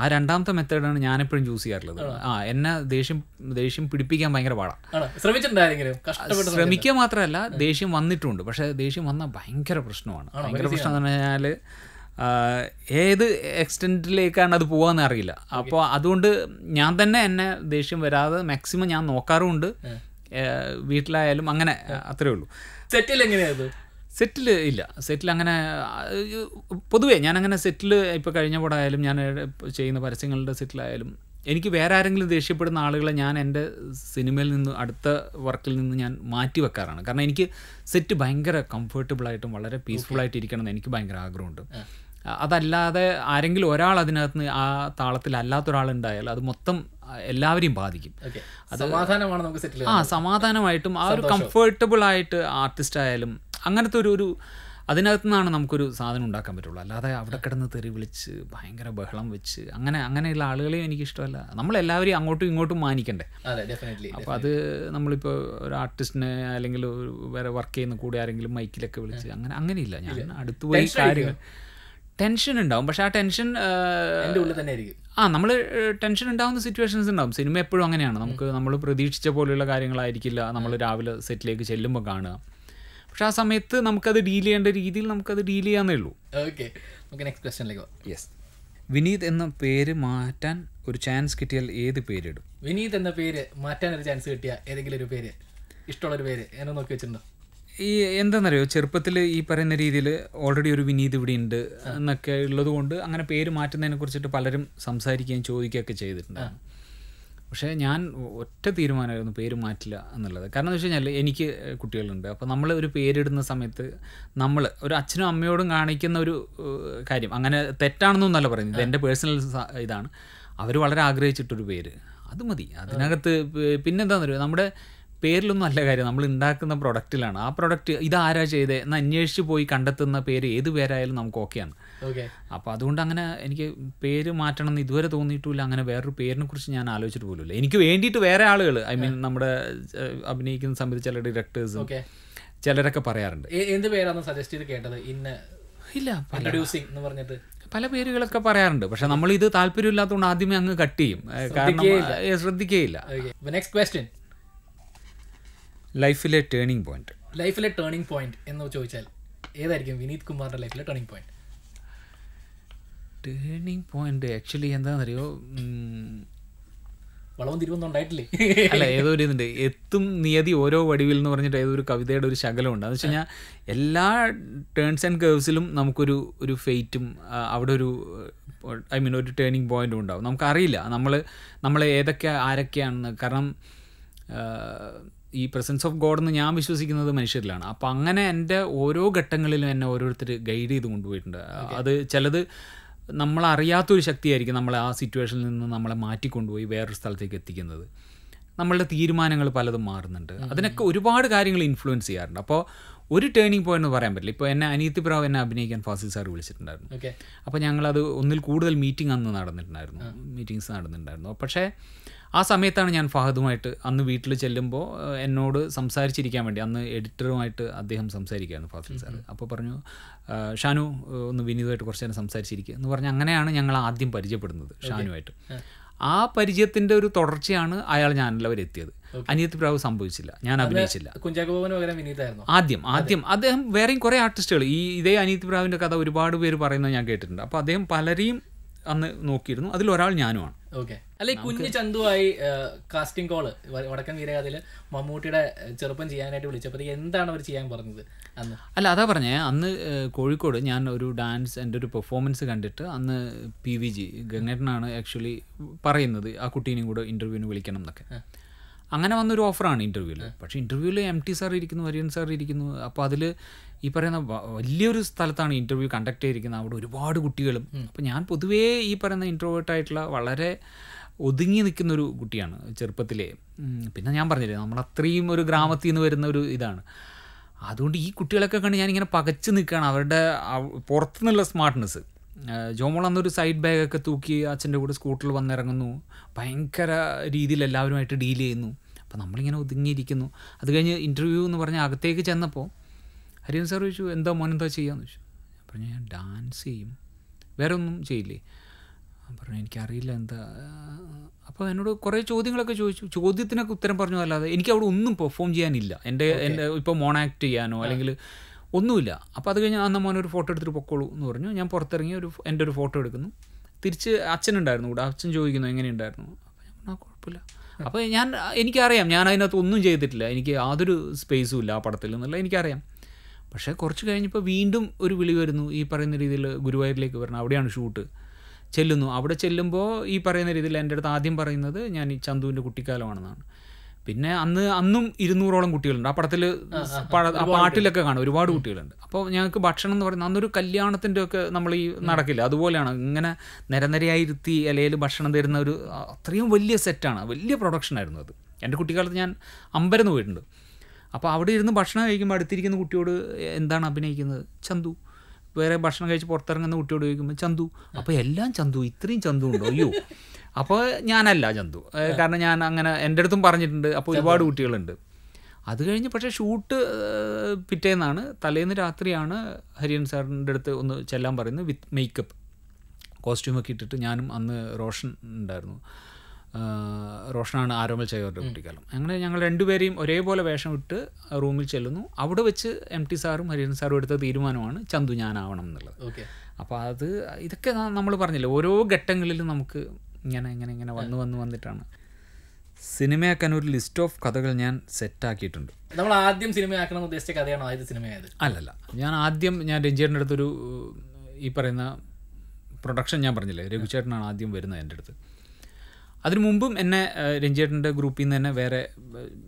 ആ രണ്ടാമത്തെ മെത്തേഡാണ് ഞാനെപ്പോഴും ചൂസ് ചെയ്യാറുള്ളത്. ആ എന്നെ ദേഷ്യം ദേഷ്യം പിടിപ്പിക്കാൻ ഭയങ്കര പാടാണ് ശ്രമിക്കുക മാത്രമല്ല ദേഷ്യം വന്നിട്ടുണ്ട്. പക്ഷേ ദേഷ്യം വന്നാൽ ഭയങ്കര പ്രശ്നമാണ്. ഭയങ്കര പ്രശ്നം എന്ന് പറഞ്ഞാൽ ഏത് എക്സ്റ്റെന്റിലേക്കാണ് അത് പോകാന്ന് അറിയില്ല. അപ്പോൾ അതുകൊണ്ട് ഞാൻ തന്നെ എന്നെ ദേഷ്യം വരാതെ മാക്സിമം ഞാൻ നോക്കാറുമുണ്ട്. വീട്ടിലായാലും അങ്ങനെ അത്രേ ഉള്ളൂ. സെറ്റിൽ എങ്ങനെയായിരുന്നു സെറ്റിൽ ഇല്ല. സെറ്റിൽ അങ്ങനെ പൊതുവേ ഞാനങ്ങനെ സെറ്റിൽ ഇപ്പോൾ കഴിഞ്ഞ പോടായാലും ഞാൻ ചെയ്യുന്ന പരസ്യങ്ങളുടെ സെറ്റിലായാലും എനിക്ക് വേറെ ആരെങ്കിലും ദേഷ്യപ്പെടുന്ന ആളുകളെ ഞാൻ എന്റെ സിനിമയിൽ നിന്ന് അടുത്ത വർക്കിൽ നിന്ന് ഞാൻ മാറ്റി വെക്കാറാണ്. കാരണം എനിക്ക് സെറ്റ് ഭയങ്കര കംഫർട്ടബിളായിട്ടും വളരെ പീസ്ഫുള്ളായിട്ട് ഇരിക്കണം എന്ന് എനിക്ക് ഭയങ്കര ആഗ്രഹമുണ്ട്. അതല്ലാതെ ആരെങ്കിലും ഒരാൾ അതിനകത്ത് നിന്ന് ആ താളത്തിൽ അല്ലാത്ത ഒരാളുണ്ടായാൽ അത് മൊത്തം എല്ലാവരെയും ബാധിക്കും. സമാധാനമാണ് നമുക്ക് സെറ്റിൽ ആ സമാധാനമായിട്ടും ആ ഒരു കംഫർട്ടബിൾ ആയിട്ട് ആർട്ടിസ്റ്റ് ആയാലും അങ്ങനത്തെ ഒരു ഒരു അതിനകത്തു നിന്നാണ് നമുക്കൊരു സാധനം ഉണ്ടാക്കാൻ പറ്റുള്ളൂ. അല്ലാതെ അവിടെ കിടന്ന് തെറി വിളിച്ച് ഭയങ്കര ബഹളം വെച്ച് അങ്ങനെ അങ്ങനെയുള്ള ആളുകളെയും എനിക്കിഷ്ടമല്ല. നമ്മളെല്ലാവരെയും അങ്ങോട്ടും ഇങ്ങോട്ടും മാനിക്കണ്ടേ? അപ്പോൾ അത് നമ്മളിപ്പോൾ ഒരു ആർട്ടിസ്റ്റിനെ അല്ലെങ്കിൽ വേറെ വർക്ക് ചെയ്യുന്ന കൂടെ ആരെങ്കിലും മൈക്കിലൊക്കെ വിളിച്ച് അങ്ങനെ അങ്ങനെയില്ല. ഞാൻ അടുത്ത് പോയി കാര്യങ്ങൾ ടെൻഷൻ ഉണ്ടാവും. പക്ഷെ ആ ടെൻഷൻ ഉള്ളിൽ തന്നെ ആയിരിക്കും. ആ നമ്മൾ ടെൻഷൻ ഉണ്ടാകുന്ന സിറ്റുവേഷൻസ് ഉണ്ടാവും. സിനിമ എപ്പോഴും അങ്ങനെയാണ്. നമുക്ക് നമ്മൾ പ്രതീക്ഷിച്ച പോലെയുള്ള കാര്യങ്ങളായിരിക്കില്ല. നമ്മൾ രാവിലെ സെറ്റിലേക്ക് ചെല്ലുമ്പോൾ കാണുക. പക്ഷെ ആ സമയത്ത് നമുക്കത് ഡീൽ ചെയ്യേണ്ട രീതിയിൽ നമുക്കത് ഡീൽ ചെയ്യാന്നേ ഉള്ളൂ. ഓക്കെ നമുക്ക് നെക്സ്റ്റ് യെസ് വിനീത് എന്ന പേര് മാറ്റാൻ ഒരു ചാൻസ് കിട്ടിയാൽ ഏത് പേരിടും വിനീത് എന്ന പേര് മാറ്റാൻ ഒരു ചാൻസ് കിട്ടിയ ഏതെങ്കിലും ഒരു പേര് ഇഷ്ടമുള്ള ഒരു പേര് എന്നെ നോക്കി വെച്ചിട്ടുണ്ടോ? ഈ എന്താണെന്നറിയോ ചെറുപ്പത്തിൽ ഈ പറയുന്ന രീതിയിൽ ഓൾറെഡി ഒരു വിനീത് ഇവിടെ ഉണ്ട് എന്നൊക്കെ ഉള്ളതുകൊണ്ട് അങ്ങനെ പേര് മാറ്റുന്നതിനെ കുറിച്ചിട്ട് പലരും സംസാരിക്കുകയും ചോദിക്കുകയൊക്കെ ചെയ്തിട്ടുണ്ടായിരുന്നു പക്ഷേ ഞാൻ ഒറ്റ തീരുമാനമായിരുന്നു പേര് മാറ്റില്ല എന്നുള്ളത്. കാരണം എന്ന് വെച്ച് കഴിഞ്ഞാൽ എനിക്ക് കുട്ടികളുണ്ട്. അപ്പോൾ നമ്മൾ ഒരു പേരിടുന്ന സമയത്ത് നമ്മൾ ഒരു അച്ഛനും അമ്മയോടും കാണിക്കുന്ന ഒരു കാര്യം. അങ്ങനെ തെറ്റാണെന്നൊന്നല്ല പറയുന്നത്. ഇത് എന്റെ പേഴ്സണൽ ഇതാണ്. അവർ വളരെ ആഗ്രഹിച്ചിട്ടൊരു പേര്. അത് മതി. അതിനകത്ത് പിന്നെന്താണെന്ന് പറയുക നമ്മുടെ പേരിലൊന്നും അല്ല കാര്യം. നമ്മൾ ഉണ്ടാക്കുന്ന പ്രൊഡക്റ്റിലാണ്. ആ പ്രൊഡക്റ്റ് ഇതാരാ ചെയ്തേ? എന്ന് അന്വേഷിച്ച് പോയി കണ്ടെത്തുന്ന പേര് ഏത് പേരായാലും നമുക്ക് ഓക്കെയാണ്. ഓക്കെ അപ്പോൾ അതുകൊണ്ട് അങ്ങനെ എനിക്ക് പേര് മാറ്റണം എന്ന് ഇതുവരെ തോന്നിയിട്ടില്ല. അങ്ങനെ വേറൊരു പേരിനെ കുറിച്ച് ഞാൻ ആലോചിച്ചിട്ട് പോലുമില്ല. എനിക്ക് വേണ്ടിയിട്ട് വേറെ ആളുകൾ ഐ മീൻ നമ്മുടെ അഭിനയിക്കുന്ന സംബന്ധിച്ച് ചില ഡയറക്ടേഴ്സും ചിലരൊക്കെ പറയാറുണ്ട്. എന്ത് പേരാണ് സജസ്റ്റ് ചെയ്ത് കേട്ടത്? ഇന്ന ഇല്ല പ്രൊഡ്യൂസിങ് എന്ന് പറഞ്ഞിട്ട്. പല പേരുകളൊക്കെ പറയാറുണ്ട്. പക്ഷെ നമ്മൾ ഇത് താല്പര്യമില്ലാത്തതുകൊണ്ട് ആദ്യമേ അങ്ങ് കട്ട് ചെയ്യും. കാരണം ശ്രദ്ധിക്കുകയില്ല നെക്സ്റ്റ് ക്വസ്റ്റ്യൻ ലൈഫിലെ ടേണിംഗ് പോയിന്റ് ലൈഫിലെ ടേണിംഗ് പോയിന്റ് എന്ന് ചോദിച്ചാൽ ഏതായിരിക്കും വിനീത് കുമാറിന്റെ ലൈഫിലെ turning point turning point actually എന്താണെന്നറിയോ? അറിയോ വളവും തിരിവൊന്നും ഉണ്ടായിട്ടില്ലേ അല്ല ഏതോ ഒരു ഇതുണ്ട്. എത്തും നിയതി ഓരോ വടിവിൽ എന്ന് പറഞ്ഞിട്ട് ഏതോ ഒരു കവിതയുടെ ഒരു ശകലമുണ്ട്. എന്ന് വെച്ച് കഴിഞ്ഞാൽ എല്ലാ ടേൺസ് ആൻഡ് കേവ്സിലും നമുക്കൊരു ഒരു ഫെയ്റ്റും അവിടെ ഒരു ഐ മീൻ ഒരു ടേണിങ് പോയിന്റും ഉണ്ടാവും. നമുക്കറിയില്ല. നമ്മൾ നമ്മൾ ഏതൊക്കെ ആരൊക്കെയാണെന്ന്. കാരണം ഈ പ്രസൻസ് ഓഫ് ഗോഡ് എന്ന് ഞാൻ വിശ്വസിക്കുന്നത് മനുഷ്യരിലാണ്. അപ്പം അങ്ങനെ എന്റെ ഓരോ ഘട്ടങ്ങളിലും എന്നെ ഓരോരുത്തർ ഗൈഡ് ചെയ്ത് കൊണ്ടുപോയിട്ടുണ്ട്. അത് ചിലത് നമ്മളറിയാത്തൊരു ശക്തിയായിരിക്കും നമ്മളെ ആ സിറ്റുവേഷനിൽ നിന്ന് നമ്മളെ മാറ്റിക്കൊണ്ടുപോയി വേറൊരു സ്ഥലത്തേക്ക് എത്തിക്കുന്നത്. നമ്മളുടെ തീരുമാനങ്ങൾ പലതും മാറുന്നുണ്ട്. അതിനൊക്കെ ഒരുപാട് കാര്യങ്ങൾ ഇൻഫ്ലുവൻസ് ചെയ്യാറുണ്ട്. അപ്പോൾ ഒരു ടേണിംഗ് പോയിന്റ് എന്ന് പറയാൻ പറ്റില്ല. ഇപ്പോൾ എന്നെ അനിയത്തി പ്രാവ് എന്നെ അഭിനയിക്കാൻ ഫാസിൽ സാർ വിളിച്ചിട്ടുണ്ടായിരുന്നു. ഓക്കെ. അപ്പോൾ ഞങ്ങളത് ഒന്നിൽ കൂടുതൽ മീറ്റിംഗ് അന്ന് നടന്നിട്ടുണ്ടായിരുന്നു. മീറ്റിങ്സ് നടന്നിട്ടുണ്ടായിരുന്നു. പക്ഷേ ആ സമയത്താണ് ഞാൻ ഫഹദുമായിട്ട് അന്ന് വീട്ടിൽ ചെല്ലുമ്പോൾ എന്നോട് സംസാരിച്ചിരിക്കാൻ വേണ്ടി അന്ന് എഡിറ്ററുമായിട്ട് അദ്ദേഹം സംസാരിക്കുകയാണ് ഫാസിൽ സാർ അപ്പോൾ പറഞ്ഞു ഷാനു ഒന്ന് വിനീതുമായിട്ട് കുറച്ച് നേരം സംസാരിച്ചിരിക്കുക എന്ന് പറഞ്ഞ് അങ്ങനെയാണ് ഞങ്ങൾ ആദ്യം പരിചയപ്പെടുന്നത് ഷാനുമായിട്ട്. ആ. പരിചയത്തിന്റെ ഒരു തുടർച്ചയാണ് അയാൾ ഞാനിൽ എത്തിയത്. അനിയത്ത് പ്രാവ് സംഭവിച്ചില്ല ഞാൻ അഭിനയിച്ചില്ല. ആദ്യം ആദ്യം അദ്ദേഹം വേറെയും കുറേ ആർട്ടിസ്റ്റുകൾ ഈ ഇതേ അനിയത്ത് പ്രാവിന്റെ കഥ ഒരുപാട് പേര് പറയുന്നത് ഞാൻ കേട്ടിട്ടുണ്ട്. അപ്പോൾ അദ്ദേഹം പലരെയും അന്ന് നോക്കിയിരുന്നു. അതിലൊരാൾ ഞാനുമാണ്. ഓക്കെ. അല്ലെ കുഞ്ഞു ചന്തുവായി കാസ്റ്റിംഗ് കോൾ വടക്കൻ വീരകഥയിൽ മമ്മൂട്ടിയുടെ ചെറുപ്പം ചെയ്യാനായിട്ട് വിളിച്ചപ്പോൾ എന്താണ് അവർ ചെയ്യാൻ പറഞ്ഞത് അന്ന്? അല്ല അതാ പറഞ്ഞേ അന്ന് കോഴിക്കോട് ഞാൻ ഒരു ഡാൻസ് എന്റെ ഒരു പെർഫോമൻസ് കണ്ടിട്ട് അന്ന് പി വി ജി ഗംഗേട്ടനാണ് ആക്ച്വലി പറയുന്നത് ആ കുട്ടീനെയും കൂടെ ഇന്റർവ്യൂവിന് വിളിക്കണം എന്നൊക്കെ. അങ്ങനെ വന്നൊരു ഓഫറാണ് ഇന്റർവ്യൂവിൽ പക്ഷേ ഇന്റർവ്യൂവിൽ എം ടി സാർ ഇരിക്കുന്നു വര്യൻ സാർ ഇരിക്കുന്നു. അപ്പോൾ അതിൽ ഈ പറയുന്ന വലിയൊരു സ്ഥലത്താണ് ഇന്റർവ്യൂ കണ്ടക്ട് ചെയ്തിരിക്കുന്നത്. അവിടെ ഒരുപാട് കുട്ടികളും. അപ്പോൾ ഞാൻ പൊതുവേ ഈ പറയുന്ന ഇൻട്രോവേർട്ടായിട്ടുള്ള വളരെ ഒതുങ്ങി നിൽക്കുന്ന ഒരു കുട്ടിയാണ് ചെറുപ്പത്തിലെ. പിന്നെ ഞാൻ പറഞ്ഞില്ലേ നമ്മൾ അത്രയും ഒരു ഗ്രാമത്തിൽ നിന്ന് വരുന്ന ഒരു ഇതാണ്. അതുകൊണ്ട് ഈ കുട്ടികളൊക്കെ കണ്ട് ഞാനിങ്ങനെ പകച്ചു നിൽക്കുകയാണ് അവരുടെ പുറത്തു പുറത്തുനിന്നുള്ള സ്മാർട്ട്നെസ് ജോമോൾ അന്നൊരു സൈഡ് ബാഗൊക്കെ തൂക്കി അച്ഛന്റെ കൂടെ സ്കൂട്ടറിൽ വന്നിറങ്ങുന്നു. ഭയങ്കര രീതിയിൽ എല്ലാവരുമായിട്ട് ഡീൽ ചെയ്യുന്നു. അപ്പോൾ നമ്മളിങ്ങനെ ഒതുങ്ങിയിരിക്കുന്നു. അത് കഴിഞ്ഞ് ഇന്റർവ്യൂ എന്ന് പറഞ്ഞ് അകത്തേക്ക് ചെന്നപ്പോൾ ഹരിയൻ സാർ ചോദിച്ചു എന്താ മോൻ എന്താ ചെയ്യാന്ന്? ചോദിച്ചു. ഞാൻ പറഞ്ഞു ഞാൻ ഡാൻസ് ചെയ്യും. വേറെ ഒന്നും ചെയ്യില്ലേ പറഞ്ഞു എനിക്കറിയില്ല എന്താ. അപ്പോൾ എന്നോട് കുറേ ചോദ്യങ്ങളൊക്കെ ചോദിച്ചു. ചോദ്യത്തിനൊക്കെ ഉത്തരം പറഞ്ഞു അല്ലാതെ എനിക്ക് അവിടെ ഒന്നും പെർഫോം ചെയ്യാനില്ല. എന്റെ എന്റെ ഇപ്പോൾ മോൺ ആക്ട് ചെയ്യാനോ അല്ലെങ്കിൽ ഒന്നുമില്ല. അപ്പോൾ അത് കഴിഞ്ഞ് അന്ന മോനൊരു ഫോട്ടോ എടുത്തിട്ട് പൊക്കോളൂ എന്ന് പറഞ്ഞു. ഞാൻ പുറത്തിറങ്ങി ഒരു എന്റെ ഒരു ഫോട്ടോ എടുക്കുന്നു. തിരിച്ച് അച്ഛനുണ്ടായിരുന്നു കൂടെ. അച്ഛൻ ചോദിക്കുന്നു എങ്ങനെയുണ്ടായിരുന്നു? അപ്പോൾ ഞാൻ പറഞ്ഞു "ആ, കുഴപ്പമില്ല. അപ്പോൾ ഞാൻ എനിക്കറിയാം ഞാൻ അതിനകത്ത് ഒന്നും ചെയ്തിട്ടില്ല. എനിക്ക് യാതൊരു സ്പേസും ഇല്ല ആ പടത്തിൽ എന്നുള്ള എനിക്കറിയാം. പക്ഷേ കുറച്ച് കഴിഞ്ഞപ്പോൾ വീണ്ടും ഒരു വിളി വരുന്നു. ഈ പറയുന്ന രീതിയിൽ ഗുരുവായൂരിലേക്ക് വരണം. അവിടെയാണ് ഷൂട്ട്. ചെല്ലുന്നു. അവിടെ ചെല്ലുമ്പോൾ ഈ പറയുന്ന രീതിയിൽ എന്റെ അടുത്ത് ആദ്യം പറയുന്നത് ഞാൻ ഈ ചന്തുവിന്റെ കുട്ടിക്കാലമാണെന്നാണ്. പിന്നെ അന്ന് അന്നും ഇരുന്നൂറോളം കുട്ടികളുണ്ട്. ആ പടത്തിൽ ആ പാട്ടിലൊക്കെ കാണും. ഒരുപാട് കുട്ടികളുണ്ട്. അപ്പോൾ ഞങ്ങൾക്ക് ഭക്ഷണം എന്ന് പറയുന്നത് അന്നൊരു കല്യാണത്തിന്റെ ഒക്കെ നമ്മൾ ഈ നടക്കില്ല. അതുപോലെയാണ് ഇങ്ങനെ നിരനിരയായിരുത്തി ഇലയിൽ ഭക്ഷണം തരുന്ന ഒരു അത്രയും വലിയ സെറ്റാണ്. വലിയ പ്രൊഡക്ഷനായിരുന്നു അത്. എന്റെ കുട്ടിക്കാലത്ത് ഞാൻ അമ്പരന്ന് പോയിട്ടുണ്ട്. അപ്പോൾ അവിടെ ഇരുന്ന് ഭക്ഷണം കഴിക്കുമ്പോൾ അടുത്തിരിക്കുന്ന കുട്ടിയോട് എന്താണ് അഭിനയിക്കുന്നത്? ചന്തു. വേറെ ഭക്ഷണം കഴിച്ച് പുറത്തിറങ്ങുന്ന കുട്ടിയോട് ചോദിക്കുമ്പോൾ ചന്തു. അപ്പോൾ എല്ലാം ചന്തു. ഇത്രയും ചന്തു ഉണ്ടോ? അയ്യോ. അപ്പോൾ ഞാനല്ല ചന്തു. കാരണം ഞാൻ അങ്ങനെ എന്റെ അടുത്തും പറഞ്ഞിട്ടുണ്ട്. അപ്പോൾ ഒരുപാട് കുട്ടികളുണ്ട് അത് കഴിഞ്ഞ് പക്ഷേ ഷൂട്ട് പിറ്റേന്നാണ് തലേന്ന് രാത്രിയാണ് ഹരിയൻ സാറിന്റെ അടുത്ത് ഒന്ന് ചെല്ലാൻ പറയുന്നത് വിത്ത് മേക്കപ്പ്. കോസ്റ്റ്യൂമൊക്കെ ഇട്ടിട്ട് ഞാനും അന്ന് റോഷൻ ഉണ്ടായിരുന്നു. റോഷനാണ് ആരോമൽ ചെയ്യവരുടെ കുട്ടിക്കാലം. അങ്ങനെ ഞങ്ങൾ രണ്ടുപേരെയും ഒരേപോലെ വേഷം ഇട്ട് റൂമിൽ ചെല്ലുന്നു. അവിടെ വെച്ച് എം ടി സാറും ഹരിയൻ സാറും എടുത്ത തീരുമാനമാണ് ചന്തു ഞാനാവണം എന്നുള്ളത്. ഓക്കെ. അപ്പോൾ അത് ഇതൊക്കെ നമ്മൾ പറഞ്ഞില്ല ഓരോ ഘട്ടങ്ങളിലും നമുക്ക് ഇങ്ങനെ ഇങ്ങനെ ഇങ്ങനെ വന്ന് വന്ന് വന്നിട്ടാണ്. സിനിമയാക്കാൻ ഒരു ലിസ്റ്റ് ഓഫ് കഥകൾ ഞാൻ സെറ്റാക്കിയിട്ടുണ്ട് നമ്മൾ ആദ്യം സിനിമയാക്കണം ഉദ്ദേശിച്ച കഥയാണോ ആദ്യത്തെ സിനിമയായത്? അല്ലല്ല. ഞാൻ ആദ്യം ഞാൻ രഞ്ജേട്ടന്റെ അടുത്തൊരു ഈ പറയുന്ന പ്രൊഡക്ഷൻ ഞാൻ പറഞ്ഞില്ലേ? രഘുചേട്ടനാണ് ആദ്യം വരുന്നത് എന്റെ അടുത്ത്. അതിനു മുമ്പും എന്നെ രഞ്ജിയേട്ടന്റെ രഞ്ജേട്ടന്റെ ഗ്രൂപ്പിൽ നിന്ന് തന്നെ വേറെ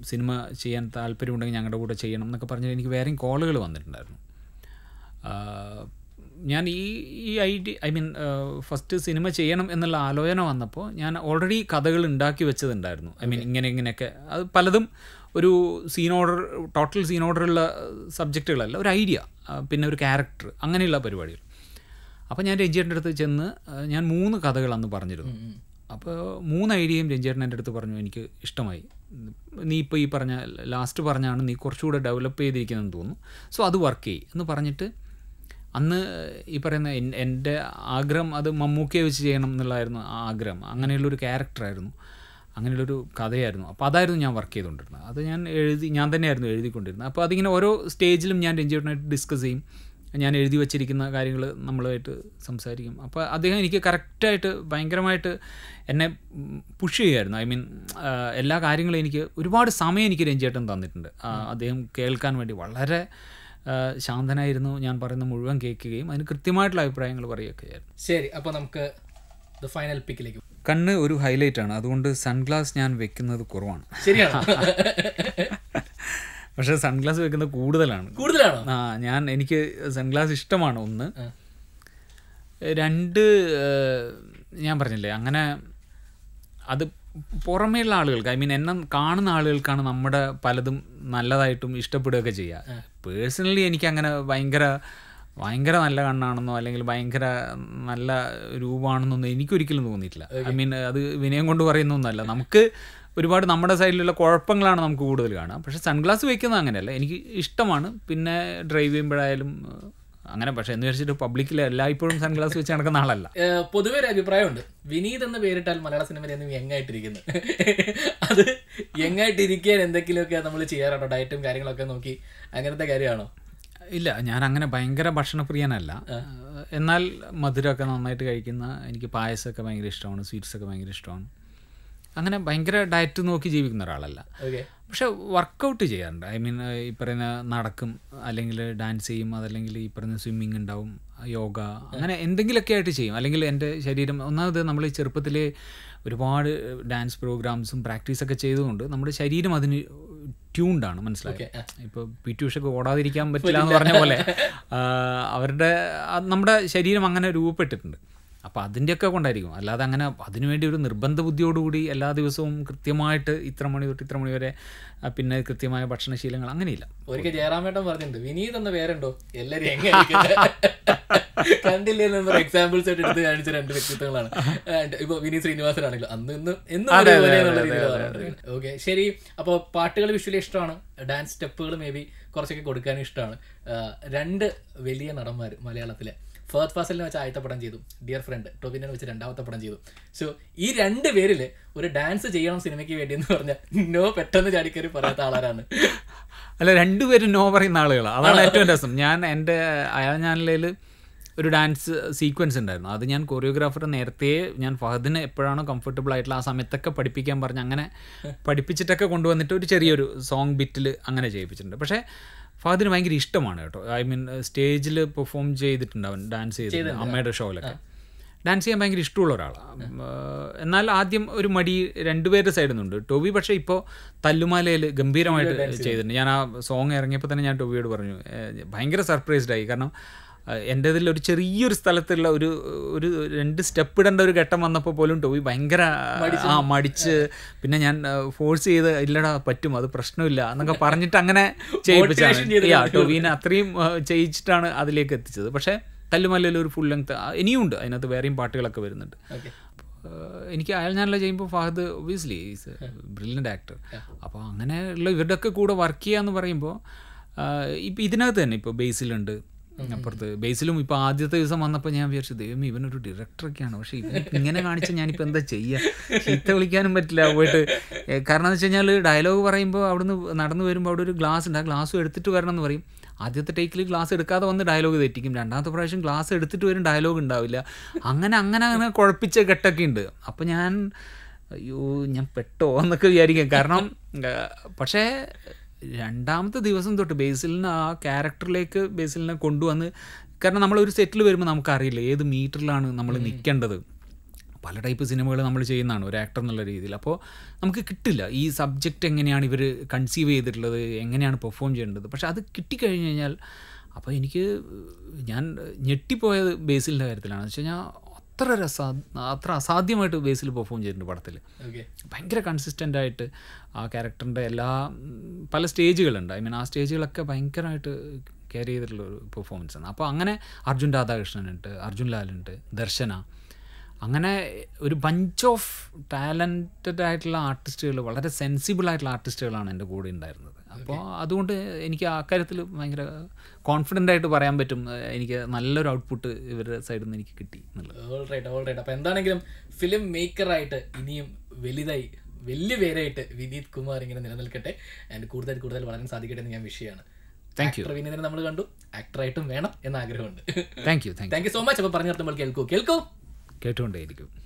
സിനിമ ചെയ്യാൻ താല്പര്യമുണ്ടെങ്കിൽ ഞങ്ങളുടെ കൂടെ ചെയ്യണം എന്നൊക്കെ പറഞ്ഞാൽ എനിക്ക് വേറെയും കോളുകൾ വന്നിട്ടുണ്ടായിരുന്നു. ഞാൻ ഈ ഈ idea I mean first cinema ചെയ്യണം എന്നുള്ള ആലോചന വന്നപ്പോൾ ഞാൻ ഓൾറെഡി കഥകൾ ഉണ്ടാക്കി വെച്ചതുണ്ടായിരുന്നു. ഐ മീൻ ഇങ്ങനെ ഇങ്ങനെയൊക്കെ. അത് പലതും ഒരു സീൻ ഓർഡർ ടോട്ടൽ സീൻ ഓർഡറുള്ള സബ്ജക്റ്റുകളല്ല ഒരു ഐഡിയ പിന്നെ ഒരു ക്യാരക്ടർ അങ്ങനെയുള്ള പരിപാടികൾ. അപ്പോൾ ഞാൻ രഞ്ജിയേട്ടന്റെ അടുത്ത് ചെന്ന് ഞാൻ മൂന്ന് കഥകൾ അന്ന് പറഞ്ഞിരുന്നു. അപ്പോൾ മൂന്ന് ഐഡിയയും രഞ്ജിയേട്ടൻ എന്റെ അടുത്ത് പറഞ്ഞു എനിക്ക് ഇഷ്ടമായി. നീ ഇപ്പോൾ ഈ പറഞ്ഞ ലാസ്റ്റ് പറഞ്ഞാണ് നീ കുറച്ചുകൂടെ ഡെവലപ്പ് ചെയ്തിരിക്കുന്നതെന്ന് തോന്നുന്നു. സോ അത് വർക്ക് ചെയ്യും. എന്ന് പറഞ്ഞിട്ട് അന്ന് ഈ പറയുന്ന എന്റെ ആഗ്രഹം അത് മമ്മൂക്കയെ വെച്ച് ചെയ്യണം എന്നുള്ളതായിരുന്നു ആ ആഗ്രഹം. അങ്ങനെയുള്ളൊരു ക്യാരക്ടറായിരുന്നു. അങ്ങനെയുള്ളൊരു കഥയായിരുന്നു. അപ്പോൾ അതായിരുന്നു ഞാൻ വർക്ക് ചെയ്തുകൊണ്ടിരുന്നത് അത് ഞാൻ എഴുതി ഞാൻ തന്നെയായിരുന്നു എഴുതിക്കൊണ്ടിരുന്നത്. അപ്പോൾ അതിങ്ങനെ ഓരോ സ്റ്റേജിലും ഞാൻ രഞ്ജിയോട്ടനായിട്ട് ഡിസ്കസ് ചെയ്യും. ഞാൻ എഴുതി വച്ചിരിക്കുന്ന കാര്യങ്ങൾ നമ്മളുമായിട്ട് സംസാരിക്കും. അപ്പോൾ അദ്ദേഹം എനിക്ക് കറക്റ്റായിട്ട് ഭയങ്കരമായിട്ട് എന്നെ പുഷ് ചെയ്യുമായിരുന്നു ഐ മീൻ എല്ലാ കാര്യങ്ങളും എനിക്ക് ഒരുപാട് സമയം എനിക്ക് രഞ്ജിയേട്ടൻ തന്നിട്ടുണ്ട്. അദ്ദേഹം കേൾക്കാൻ വേണ്ടി വളരെ ശാന്തനായിരുന്നു ഞാൻ പറയുന്ന മുഴുവൻ കേൾക്കുകയും അതിന് കൃത്യമായിട്ടുള്ള അഭിപ്രായങ്ങൾ പറയുകയൊക്കെ ആയിരുന്നു ശരി അപ്പോൾ നമുക്ക് ദ ഫൈനൽ പിക്കിലേക്ക് കണ്ണ് ഒരു ഹൈലൈറ്റ് ആണ് അതുകൊണ്ട് സൺഗ്ലാസ് ഞാൻ വെക്കുന്നത് കുറവാണ്. ശരിയാണ്. പക്ഷേ സൺഗ്ലാസ് വെക്കുന്നത് കൂടുതലാണ്. കൂടുതലാണ്? ആ ഞാൻ എനിക്ക് സൺഗ്ലാസ് ഇഷ്ടമാണ് ഒന്ന്. രണ്ട് ഞാൻ പറഞ്ഞില്ലേ അങ്ങനെ അത് പുറമേയുള്ള ആളുകൾക്ക് ഐ മീൻ എന്നെ കാണുന്ന ആളുകൾക്കാണ് നമ്മുടെ പലതും നല്ലതായിട്ടും ഇഷ്ടപ്പെടുകയൊക്കെ ചെയ്യുക പേഴ്സണലി എനിക്ക് അങ്ങനെ ഭയങ്കര ഭയങ്കര നല്ല കണ്ണാണെന്നോ അല്ലെങ്കിൽ ഭയങ്കര നല്ല രൂപമാണെന്നൊന്നും എനിക്കൊരിക്കലും തോന്നിയിട്ടില്ല. ഐ മീൻ അത് വിനയം കൊണ്ട് പറയുന്നൊന്നുമല്ല. നമുക്ക് ഒരുപാട് നമ്മുടെ സൈഡിലുള്ള കുഴപ്പങ്ങളാണ് നമുക്ക് കൂടുതൽ കാണാം പക്ഷേ സൺഗ്ലാസ് വയ്ക്കുന്നത് അങ്ങനെയല്ല. എനിക്ക് ഇഷ്ടമാണ്. പിന്നെ ഡ്രൈവ് ചെയ്യുമ്പോഴായാലും അങ്ങനെ പക്ഷെ എന്ന് വെച്ചിട്ട് പബ്ലിക്കിൽ എല്ലായ്പ്പോഴും സൺഗ്ലാസ് വെച്ച് നടക്കുന്ന ആളല്ല. പൊതുവെ ഒരു അഭിപ്രായമുണ്ട്. വിനീത് എന്ന് പേരിട്ടാൽ മലയാള സിനിമയിൽ എന്നും യങ്ങായിട്ടിരിക്കുന്നു. അത് യങ്ങായിട്ടിരിക്കാൻ എന്തെങ്കിലുമൊക്കെ നമ്മൾ ചെയ്യാറുണ്ടോ? ഡയറ്റും കാര്യങ്ങളൊക്കെ നോക്കി അങ്ങനത്തെ കാര്യമാണോ? ഇല്ല ഞാൻ അങ്ങനെ ഭയങ്കര ഭക്ഷണപ്രിയനല്ല. എന്നാൽ മധുരമൊക്കെ നന്നായിട്ട് കഴിക്കുന്ന എനിക്ക് പായസമൊക്കെ ഭയങ്കര ഇഷ്ടമാണ് സ്വീറ്റ്സൊക്കെ ഭയങ്കര ഇഷ്ടമാണ്. അങ്ങനെ ഭയങ്കര ഡയറ്റ് നോക്കി ജീവിക്കുന്ന ഒരാളല്ല. പക്ഷെ വർക്കൗട്ട് ചെയ്യാറുണ്ട്. ഐ മീൻ ഈ പറയുന്ന നടക്കും അല്ലെങ്കിൽ ഡാൻസ് ചെയ്യും അതല്ലെങ്കിൽ ഈ പറയുന്ന സ്വിമ്മിങ് ഉണ്ടാവും യോഗ അങ്ങനെ എന്തെങ്കിലുമൊക്കെ ആയിട്ട് ചെയ്യും. അല്ലെങ്കിൽ എന്റെ ശരീരം ഒന്നാമത് നമ്മൾ ചെറുപ്പത്തിൽ ഒരുപാട് ഡാൻസ് പ്രോഗ്രാംസും പ്രാക്ടീസൊക്കെ ചെയ്തുകൊണ്ട് നമ്മുടെ ശരീരം അതിന് ട്യൂൺഡാണ് മനസ്സിലാക്കി ഇപ്പോൾ പി ടി ഉഷയ്ക്ക് ഓടാതിരിക്കാൻ പറ്റില്ല എന്ന് പറഞ്ഞ പോലെ അവരുടെ നമ്മുടെ ശരീരം അങ്ങനെ രൂപപ്പെട്ടിട്ടുണ്ട്. അപ്പോൾ അതിന്റെയൊക്കെ കൊണ്ടായിരിക്കും. അല്ലാതെ അങ്ങനെ അതിനുവേണ്ടി ഒരു നിർബന്ധ ബുദ്ധിയോടുകൂടി എല്ലാ ദിവസവും കൃത്യമായിട്ട് ഇത്ര മണി തൊട്ട് ഇത്ര മണി വരെ പിന്നെ കൃത്യമായ ഭക്ഷണശീലങ്ങൾ അങ്ങനെയില്ല. ഒരിക്കൽ ജയറാമേട്ടൻ പറഞ്ഞിട്ടുണ്ട് വിനീത് എന്ന പേരുണ്ടോ? എല്ലാവരും കണ്ടില്ലേ എക്സാമ്പിൾസ് ആയിട്ട് എടുത്ത് കാണിച്ച രണ്ട് വ്യക്തിത്വങ്ങളാണ്. ഇപ്പൊ വിനീത് ശ്രീനിവാസനാണെങ്കിലും അന്ന് ഇന്ന് എന്നും ഓക്കെ ശരി. അപ്പോൾ പാട്ടുകൾ വിഷ്വലി ഇഷ്ടമാണ്. ഡാൻസ് സ്റ്റെപ്പുകൾ മേ ബി കുറച്ചൊക്കെ കൊടുക്കാനും ഇഷ്ടമാണ്. രണ്ട് വലിയ നടന്മാർ മലയാളത്തിലെ. ഫഹദ് ഫാസലിനെ വെച്ച് ആദ്യത്തെ പടം ചെയ്തു. ഡിയർ ഫ്രണ്ട് ടോബിനെ വെച്ച് രണ്ടാമത്തെ പടം ചെയ്തു. സോ ഈ രണ്ട് പേരിൽ ഒരു ഡാൻസ് ചെയ്യണം സിനിമയ്ക്ക് വേണ്ടി എന്ന് പറഞ്ഞാൽ നോ പെട്ടെന്ന് ചാടിക്കറി പറയാത്ത ആളാരാണ്? അല്ല രണ്ടുപേരും നോ പറയുന്ന ആളുകളാണ് അതാണ് ഏറ്റവും രസം. ഞാൻ എന്റെ അയാൾ ചാനലിൽ ഒരു ഡാൻസ് സീക്വൻസ് ഉണ്ടായിരുന്നു. അത് ഞാൻ കൊറിയോഗ്രാഫർ നേരത്തെ ഞാൻ ഫഹദിന് എപ്പോഴാണോ കംഫർട്ടബിൾ ആയിട്ടുള്ള ആ സമയത്തൊക്കെ പഠിപ്പിക്കാൻ പറഞ്ഞ് അങ്ങനെ പഠിപ്പിച്ചിട്ടൊക്കെ കൊണ്ടുവന്നിട്ട് ഒരു ചെറിയൊരു സോങ് ബിറ്റിൽ അങ്ങനെ ചെയ്യിപ്പിച്ചിട്ടുണ്ട്. പക്ഷേ ഫഹദിന് ഭയങ്കര ഇഷ്ടമാണ് കേട്ടോ. ഐ മീൻ സ്റ്റേജിൽ പെർഫോം ചെയ്തിട്ടുണ്ട് അവൻ ഡാൻസ് ചെയ്ത് അമ്മയുടെ ഷോയിലൊക്കെ. ഡാൻസ് ചെയ്യാൻ ഭയങ്കര ഇഷ്ടമുള്ള ഒരാളാണ് എന്നാൽ ആദ്യം ഒരു മടി രണ്ടുപേരുടെ സൈഡിൽ നിന്നുണ്ട് ടോബി പക്ഷേ ഇപ്പോൾ തല്ലുമാലയിൽ ഗംഭീരമായിട്ട് ചെയ്തിട്ടുണ്ട്. ഞാൻ ആ സോങ് ഇറങ്ങിയപ്പോൾ തന്നെ ഞാൻ ടോബിയോട് പറഞ്ഞു ഭയങ്കര സർപ്രൈസ്ഡായി. കാരണം എന്റെ ഇതിൽ ഒരു ചെറിയൊരു സ്ഥലത്തുള്ള ഒരു ഒരു രണ്ട് സ്റ്റെപ്പ് ഇടേണ്ട ഒരു ഘട്ടം വന്നപ്പോൾ പോലും ടോബി ഭയങ്കര ആ മടിച്ച്. പിന്നെ ഞാൻ ഫോഴ്സ് ചെയ്ത് ഇല്ലടാ പറ്റും അത് പ്രശ്നമില്ല എന്നൊക്കെ പറഞ്ഞിട്ട് അങ്ങനെ ചെയ്യിപ്പിച്ചാണ് ടോബീനെ അത്രയും ചെയ്യിച്ചിട്ടാണ് അതിലേക്ക് എത്തിച്ചത്. പക്ഷേ തല്ലുമല്ലയിൽ ഒരു ഫുൾ ലെങ്ത് ഇനിയും ഉണ്ട്. അതിനകത്ത് വേറെയും പാട്ടുകളൊക്കെ വരുന്നുണ്ട്. എനിക്ക് അയാൾ ഞാനല്ല ചെയ്യുമ്പോൾ Fahadh obviously is brilliant actor അപ്പോൾ അങ്ങനെയുള്ള ഇവരുടെയൊക്കെ കൂടെ വർക്ക് ചെയ്യാന്ന് പറയുമ്പോൾ ഇപ്പം ഇതിനകത്ത് തന്നെ ഇപ്പോൾ ബേസിലുണ്ട് അപ്പുറത്ത് ബേസിലും ഇപ്പോൾ ആദ്യത്തെ ദിവസം വന്നപ്പോൾ ഞാൻ വിചാരിച്ചു ദൈവം ഇവനൊരു ഡയറക്ടറൊക്കെയാണ് പക്ഷേ ഇവൻ ഇങ്ങനെ കാണിച്ച് ഞാനിപ്പോൾ എന്താ ചെയ്യുക ചീത്ത വിളിക്കാനും പറ്റില്ല. പോയിട്ട് കാരണം എന്ന് വെച്ച് കഴിഞ്ഞാൽ ഡയലോഗ് പറയുമ്പോൾ അവിടുന്ന് നടന്നു വരുമ്പോൾ അവിടെ ഒരു ഗ്ലാസ് ഉണ്ട്. ആ ഗ്ലാസ് എടുത്തിട്ട് വരണം എന്ന് പറയും. ആദ്യത്തെ ടേക്കിൽ ഗ്ലാസ് എടുക്കാതെ വന്ന് ഡയലോഗ് തെറ്റിക്കും. രണ്ടാമത്തെ പ്രാവശ്യം ഗ്ലാസ് എടുത്തിട്ട് വരും ഡയലോഗ് ഉണ്ടാവില്ല. അങ്ങനെ അങ്ങനെ അങ്ങനെ കുഴപ്പിച്ച ഘട്ടമൊക്കെ ഉണ്ട്. അപ്പോൾ ഞാൻ അയ്യോ ഞാൻ പെട്ടോ എന്നൊക്കെ വിചാരിക്കാം. കാരണം പക്ഷേ രണ്ടാമത്തെ ദിവസം തൊട്ട് ബേസിലിന് ആ ക്യാരക്ടറിലേക്ക് ബേസിലിനെ കൊണ്ടുവന്ന് കാരണം നമ്മളൊരു സെറ്റിൽ വരുമ്പോൾ നമുക്കറിയില്ല ഏത് മീറ്ററിലാണ് നമ്മൾ നിൽക്കേണ്ടത്. പല ടൈപ്പ് സിനിമകൾ നമ്മൾ ചെയ്യുന്നതാണ് ഒരു ആക്ടർ എന്നുള്ള രീതിയിൽ. അപ്പോൾ നമുക്ക് കിട്ടില്ല ഈ സബ്ജക്റ്റ് എങ്ങനെയാണ് ഇവർ കൺസീവ് ചെയ്തിട്ടുള്ളത് എങ്ങനെയാണ് പെർഫോം ചെയ്യേണ്ടത്. പക്ഷെ അത് കിട്ടിക്കഴിഞ്ഞ് കഴിഞ്ഞാൽ അപ്പോൾ എനിക്ക് ഞാൻ ഞെട്ടിപ്പോയത് ബേസിലിന്റെ കാര്യത്തിലാണ്. എന്ന് വെച്ച് കഴിഞ്ഞാൽ അത്ര രസം അത്ര അസാധ്യമായിട്ട് ബേസിൽ പെർഫോം ചെയ്തിട്ടുണ്ട് പടത്തിൽ ഭയങ്കര കൺസിസ്റ്റന്റ് ആയിട്ട് ആ ക്യാരക്ടറിന്റെ എല്ലാ പല സ്റ്റേജുകളുണ്ട്. ഐ മീൻ ആ സ്റ്റേജുകളൊക്കെ ഭയങ്കരമായിട്ട് കെയർ ചെയ്തിട്ടുള്ള ഒരു പെർഫോമൻസ് ആണ്. അപ്പോൾ അങ്ങനെ അർജുൻ രാധാകൃഷ്ണനുണ്ട് അർജുൻ ലാലുണ്ട് ദർശന. അങ്ങനെ ഒരു ബഞ്ച് ഓഫ് ടാലന്റഡ് ആയിട്ടുള്ള ആർട്ടിസ്റ്റുകൾ വളരെ സെൻസിബിൾ ആയിട്ടുള്ള ആർട്ടിസ്റ്റുകളാണ് എന്റെ കൂടെ ഉണ്ടായിരുന്നത്. അപ്പോൾ അതുകൊണ്ട് എനിക്ക് ആ കാര്യത്തിൽ ഭയങ്കര കോൺഫിഡന്റ് ആയിട്ട് പറയാൻ പറ്റും. എനിക്ക് നല്ലൊരു ഔട്ട്പുട്ട് ഇവരുടെ സൈഡിൽ നിന്ന് എനിക്ക് കിട്ടി എന്നുള്ളത്. ഓൾ റൈറ്റ് ഓൾ റൈറ്റ് അപ്പോൾ എന്താണെങ്കിലും ഫിലിം മേക്കറായിട്ട് ഇനിയും വലുതായി വലിയ പേരായിട്ട് വിനീത് കുമാർ ഇങ്ങനെ നിലനിൽക്കട്ടെ. ആൻഡ് കൂടുതൽ കൂടുതൽ വളരാൻ സാധിക്കട്ടെ എന്ന് ഞാൻ വിഷയമാണ് താങ്ക് യു വിനീതിനെ നമ്മൾ കണ്ടു. ആക്ടറായിട്ടും വേണം എന്ന ആഗ്രഹമുണ്ട്. Thank you thank you thank you so much അപ്പോൾ പറഞ്ഞു നിർത്തുമ്പോൾ കേൾക്കൂ. കേൾക്കൂ. കേട്ടുകൊണ്ടേയിരിക്കും.